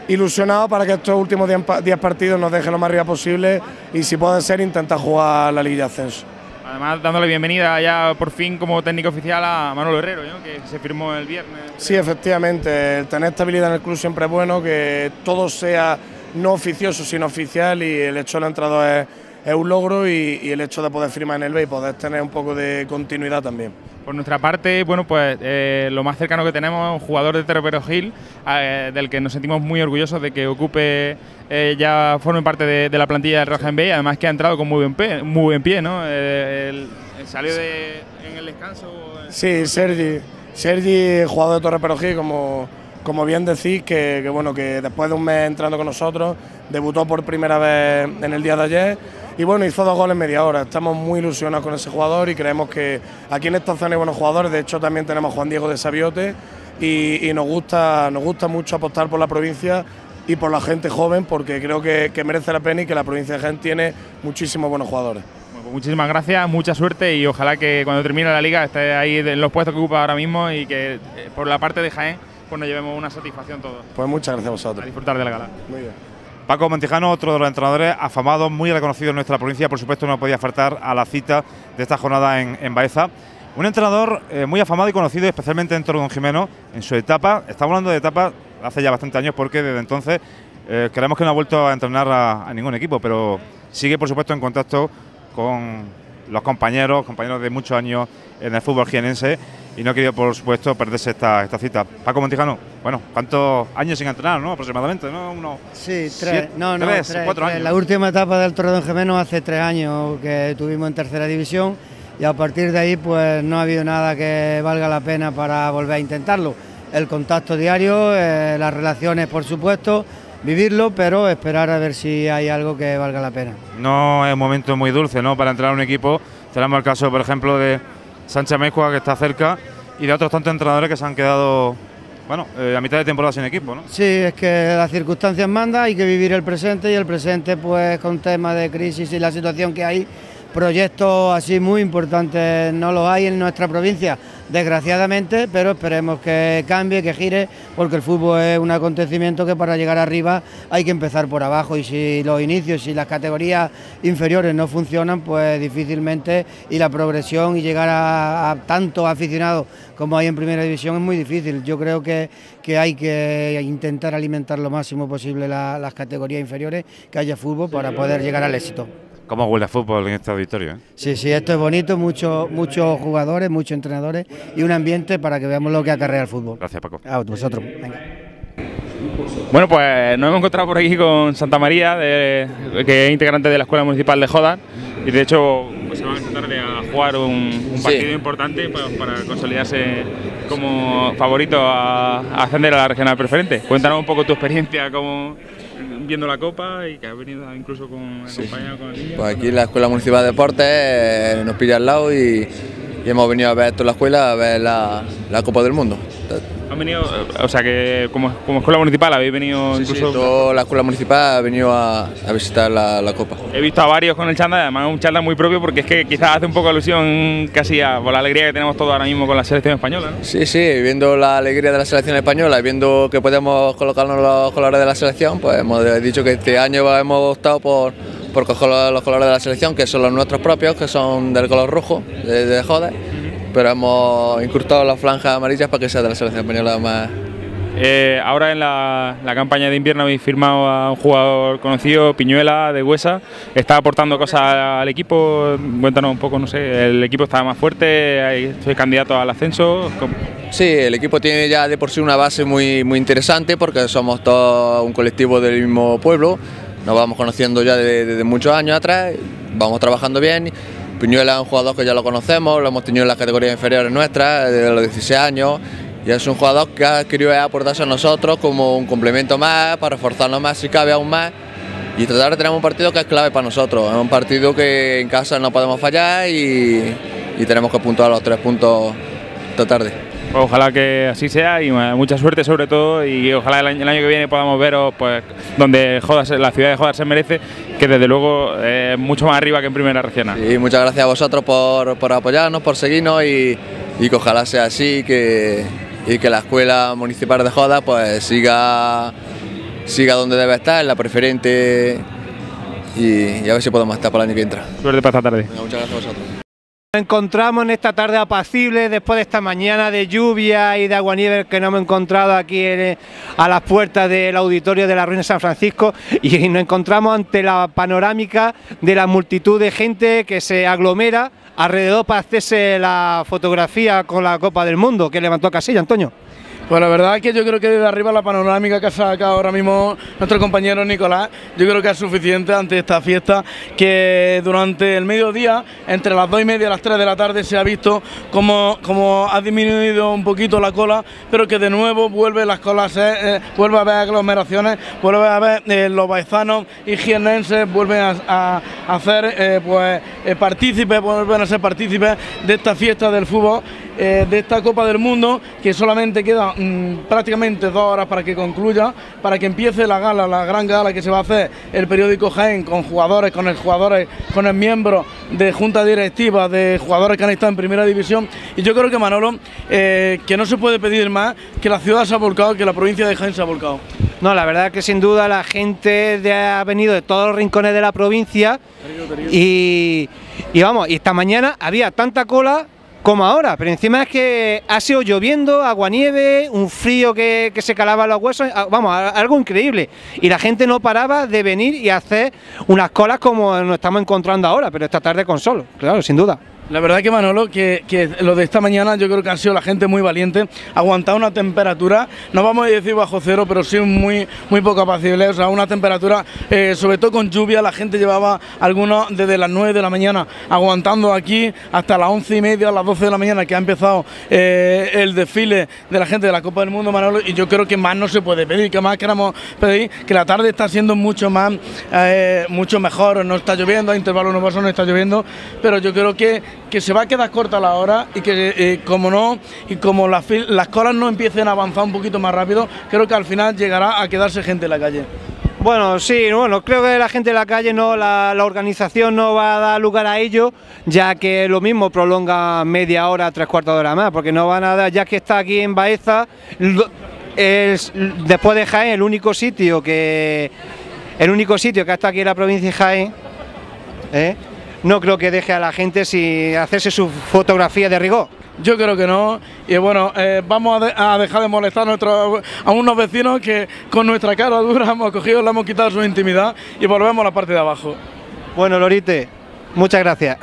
ilusionado para que estos últimos 10 partidos nos dejen lo más arriba posible y si puede ser intentar jugar la Liga de Ascenso. Además, dándole bienvenida ya por fin como técnico oficial a Manuel Herrero, ¿no? que se firmó el viernes. Sí, efectivamente, el tener estabilidad en el club siempre es bueno, que todo sea no oficioso sino oficial y el hecho del entrado es, es un logro y, y el hecho de poder firmar en el B y poder tener un poco de continuidad también. Por nuestra parte, bueno, pues eh, lo más cercano que tenemos es un jugador de Terrapero Gil, eh, del que nos sentimos muy orgullosos de que ocupe, eh, ya forme parte de, de la plantilla del Roja en B, además que ha entrado con muy buen pie, muy buen pie ¿no? El- el- salió de, en el descanso. Sí, Sergi, Sergi, jugador de Torre Perojí, como, como bien decís, que, que bueno, que después de un mes entrando con nosotros, debutó por primera vez en el día de ayer y bueno, hizo dos goles en media hora. Estamos muy ilusionados con ese jugador y creemos que aquí en esta zona hay buenos jugadores. De hecho, también tenemos a Juan Diego de Sabiote y, y nos, gusta, nos gusta mucho apostar por la provincia y por la gente joven porque creo que, que merece la pena y que la provincia de Jaén tiene muchísimos buenos jugadores. Pues muchísimas gracias, mucha suerte y ojalá que cuando termine la liga esté ahí en los puestos que ocupa ahora mismo y que eh, por la parte de Jaén pues nos llevemos una satisfacción todos. Pues muchas gracias a vosotros. A disfrutar de la gala. Muy bien. Paco Montijano, otro de los entrenadores afamados, muy reconocido en nuestra provincia, por supuesto no podía faltar a la cita de esta jornada en, Baeza. Un entrenador eh, muy afamado y conocido especialmente dentro de Don Jimeno en su etapa, estamos hablando de etapa hace ya bastante años porque desde entonces eh, creemos que no ha vuelto a entrenar a, a ningún equipo, pero sigue por supuesto en contacto con los compañeros, compañeros de muchos años en el fútbol jienense y no ha querido por supuesto perderse esta, esta cita. Paco Montijano, bueno, ¿cuántos años sin entrenar, no? Aproximadamente, ¿no? Unos Sí, tres, siete- no, no, tres, tres, cuatro tres. años. La última etapa del Torredón Gemeno hace tres años que tuvimos en tercera división y a partir de ahí pues no ha habido nada que valga la pena para volver a intentarlo. El contacto diario, eh, las relaciones por supuesto, vivirlo, pero esperar a ver si hay algo que valga la pena. no es un momento muy dulce ¿no? para entrar a un equipo. Tenemos el caso, por ejemplo, de Sánchez Mezcua, que está cerca, y de otros tantos entrenadores que se han quedado bueno, eh, a mitad de temporada sin equipo. ¿no? Sí, es que las circunstancias mandan, hay que vivir el presente y el presente pues con temas de crisis y la situación que hay, proyectos así muy importantes no los hay en nuestra provincia, desgraciadamente, pero esperemos que cambie, que gire, porque el fútbol es un acontecimiento que para llegar arriba hay que empezar por abajo y si los inicios, si las categorías inferiores no funcionan, pues difícilmente y la progresión y llegar a, a tantos aficionados como hay en primera división es muy difícil. Yo creo que, que hay que intentar alimentar lo máximo posible la- las categorías inferiores, que haya fútbol para poder llegar al éxito. ¿Cómo huele a fútbol en este auditorio? eh? Sí, sí, esto es bonito, muchos muchos jugadores, muchos entrenadores y un ambiente para que veamos lo que acarrea el fútbol. Gracias, Paco. A vosotros. Venga. Bueno, pues nos hemos encontrado por aquí con Santa María, de- que es integrante de la Escuela Municipal de Jodas, y de hecho pues, se van esta tarde a jugar un, un partido importante pa- para, consolidarse como favorito a, a ascender a la regional preferente. Cuéntanos un poco tu experiencia como viendo la Copa y que has venido incluso con acompañado con el niño. Pues aquí la Escuela Municipal de Deportes eh, nos pilla al lado y, y hemos venido a ver esto en la escuela, a ver la, la Copa del Mundo. Han venido, eh, o sea que como, como escuela municipal habéis venido Sí, sí, incluso... toda la Escuela Municipal ha venido a, a visitar la, la Copa. He visto a varios con el chándal, además un chándal muy propio porque es que quizás hace un poco alusión casi a por la alegría que tenemos todos ahora mismo con la selección española. ¿no? Sí, sí, viendo la alegría de la selección española y viendo que podemos colocarnos los colores de la selección, pues hemos dicho que este año hemos optado por, por coger los, colores de la selección, que son los nuestros propios, que son del color rojo, de, de Jodes, pero hemos incrustado las franjas amarillas para que sea de la selección española más, Eh, ahora en la, la campaña de invierno habéis firmado a un jugador conocido, Piñuela, de Huesa. ¿Está aportando cosas al equipo? Cuéntanos un poco, no sé, ¿el equipo está más fuerte? ¿Hay- ¿Soy candidato al ascenso? ¿Cómo? Sí, el equipo tiene ya de por sí una base muy, muy interesante porque somos todos un colectivo del mismo pueblo, nos vamos conociendo ya de- desde muchos años atrás, vamos trabajando bien. Piñuela es un jugador que ya lo conocemos, lo hemos tenido en las categorías inferiores nuestras, desde los 16 años, y es un jugador que ha querido aportarse a nosotros como un complemento más, para reforzarnos más si cabe aún más, y tratar de tener un partido que es clave para nosotros, es un partido que en casa no podemos fallar y, y tenemos que puntuar los tres puntos esta tarde. Ojalá que así sea y eh, mucha suerte sobre todo y ojalá el año, el año que viene podamos veros pues donde Jodas, la ciudad de Jodas se merece, que desde luego eh, es mucho más arriba que en primera regional. Y muchas gracias a vosotros por, por apoyarnos, por seguirnos y, y que ojalá sea así que, y que la escuela municipal de Joda pues siga, siga donde debe estar, en la preferente y, y a ver si podemos estar para el año que entra. Suerte para esta tarde. Muchas gracias a vosotros. Nos encontramos en esta tarde apacible después de esta mañana de lluvia y de aguanieve que nos hemos encontrado aquí en- a las puertas del auditorio de la Ruina de San Francisco y nos encontramos ante la panorámica de la multitud de gente que se aglomera alrededor para hacerse la fotografía con la Copa del Mundo que levantó Casilla, Antonio. Pues la verdad es que yo creo que desde arriba la panorámica que ha sacado ahora mismo nuestro compañero Nicolás, yo creo que es suficiente ante esta fiesta que durante el mediodía, entre las 2 y media y las 3 de la tarde, se ha visto como, como ha disminuido un poquito la cola, pero que de nuevo vuelve las colas, ser, eh, vuelve a haber aglomeraciones, vuelve a haber eh, los baizanos y jiennenses vuelven a, a- hacer eh, pues, eh, partícipes, vuelven a ser partícipes de esta fiesta del fútbol eh, de esta Copa del Mundo, que solamente quedan mm, prácticamente dos horas para que concluya, para que empiece la gala, la gran gala que se va a hacer el periódico Jaén con jugadores, con el jugadores, con el miembro de junta directiva, de jugadores que han estado en primera división. Y yo creo que Manolo, eh, que no se puede pedir más, que la ciudad se ha volcado, que la provincia de Jaén se ha volcado. No, la verdad que sin duda la gente de- ha venido de todos los rincones de la provincia y, y vamos, y esta mañana había tanta cola como ahora, pero encima es que ha sido lloviendo, aguanieve, un frío que, que se calaba los huesos, vamos, algo increíble. Y la gente no paraba de venir y hacer unas colas como nos estamos encontrando ahora, pero esta tarde con solo, claro, sin duda. La verdad que Manolo, que, que lo de esta mañana yo creo que ha sido la gente muy valiente, aguantar una temperatura, no vamos a decir bajo cero, pero sí muy, muy poco apacible, o sea, una temperatura, eh, sobre todo con lluvia, la gente llevaba algunos desde las 9 de la mañana aguantando aquí hasta las 11 y media, las 12 de la mañana que ha empezado eh, el desfile de la gente de la Copa del Mundo, Manolo, y yo creo que más no se puede pedir, que más queramos pedir, que la tarde está siendo mucho más, eh, mucho mejor, no está lloviendo, a intervalos nubosos no está lloviendo, pero yo creo que, que se va a quedar corta la hora y que eh, como no, y como las, las colas no empiecen a avanzar un poquito más rápido, creo que al final llegará a quedarse gente en la calle. Bueno, sí, bueno, creo que la gente de la calle no, la, la organización no va a dar lugar a ello, ya que lo mismo prolonga media hora, tres cuartos de hora más, porque no van a dar, ya que está aquí en Baeza, es, después de Jaén, el único sitio que el único sitio que está aquí en la provincia de Jaén, ¿eh? No creo que deje a la gente sin hacerse su fotografía de rigor. Yo creo que no. Y bueno, eh, vamos a, de- a dejar de molestar a, nuestros- a unos vecinos que con nuestra cara dura hemos cogido, le hemos quitado su intimidad y volvemos a la parte de abajo. Bueno, Lorite, muchas gracias.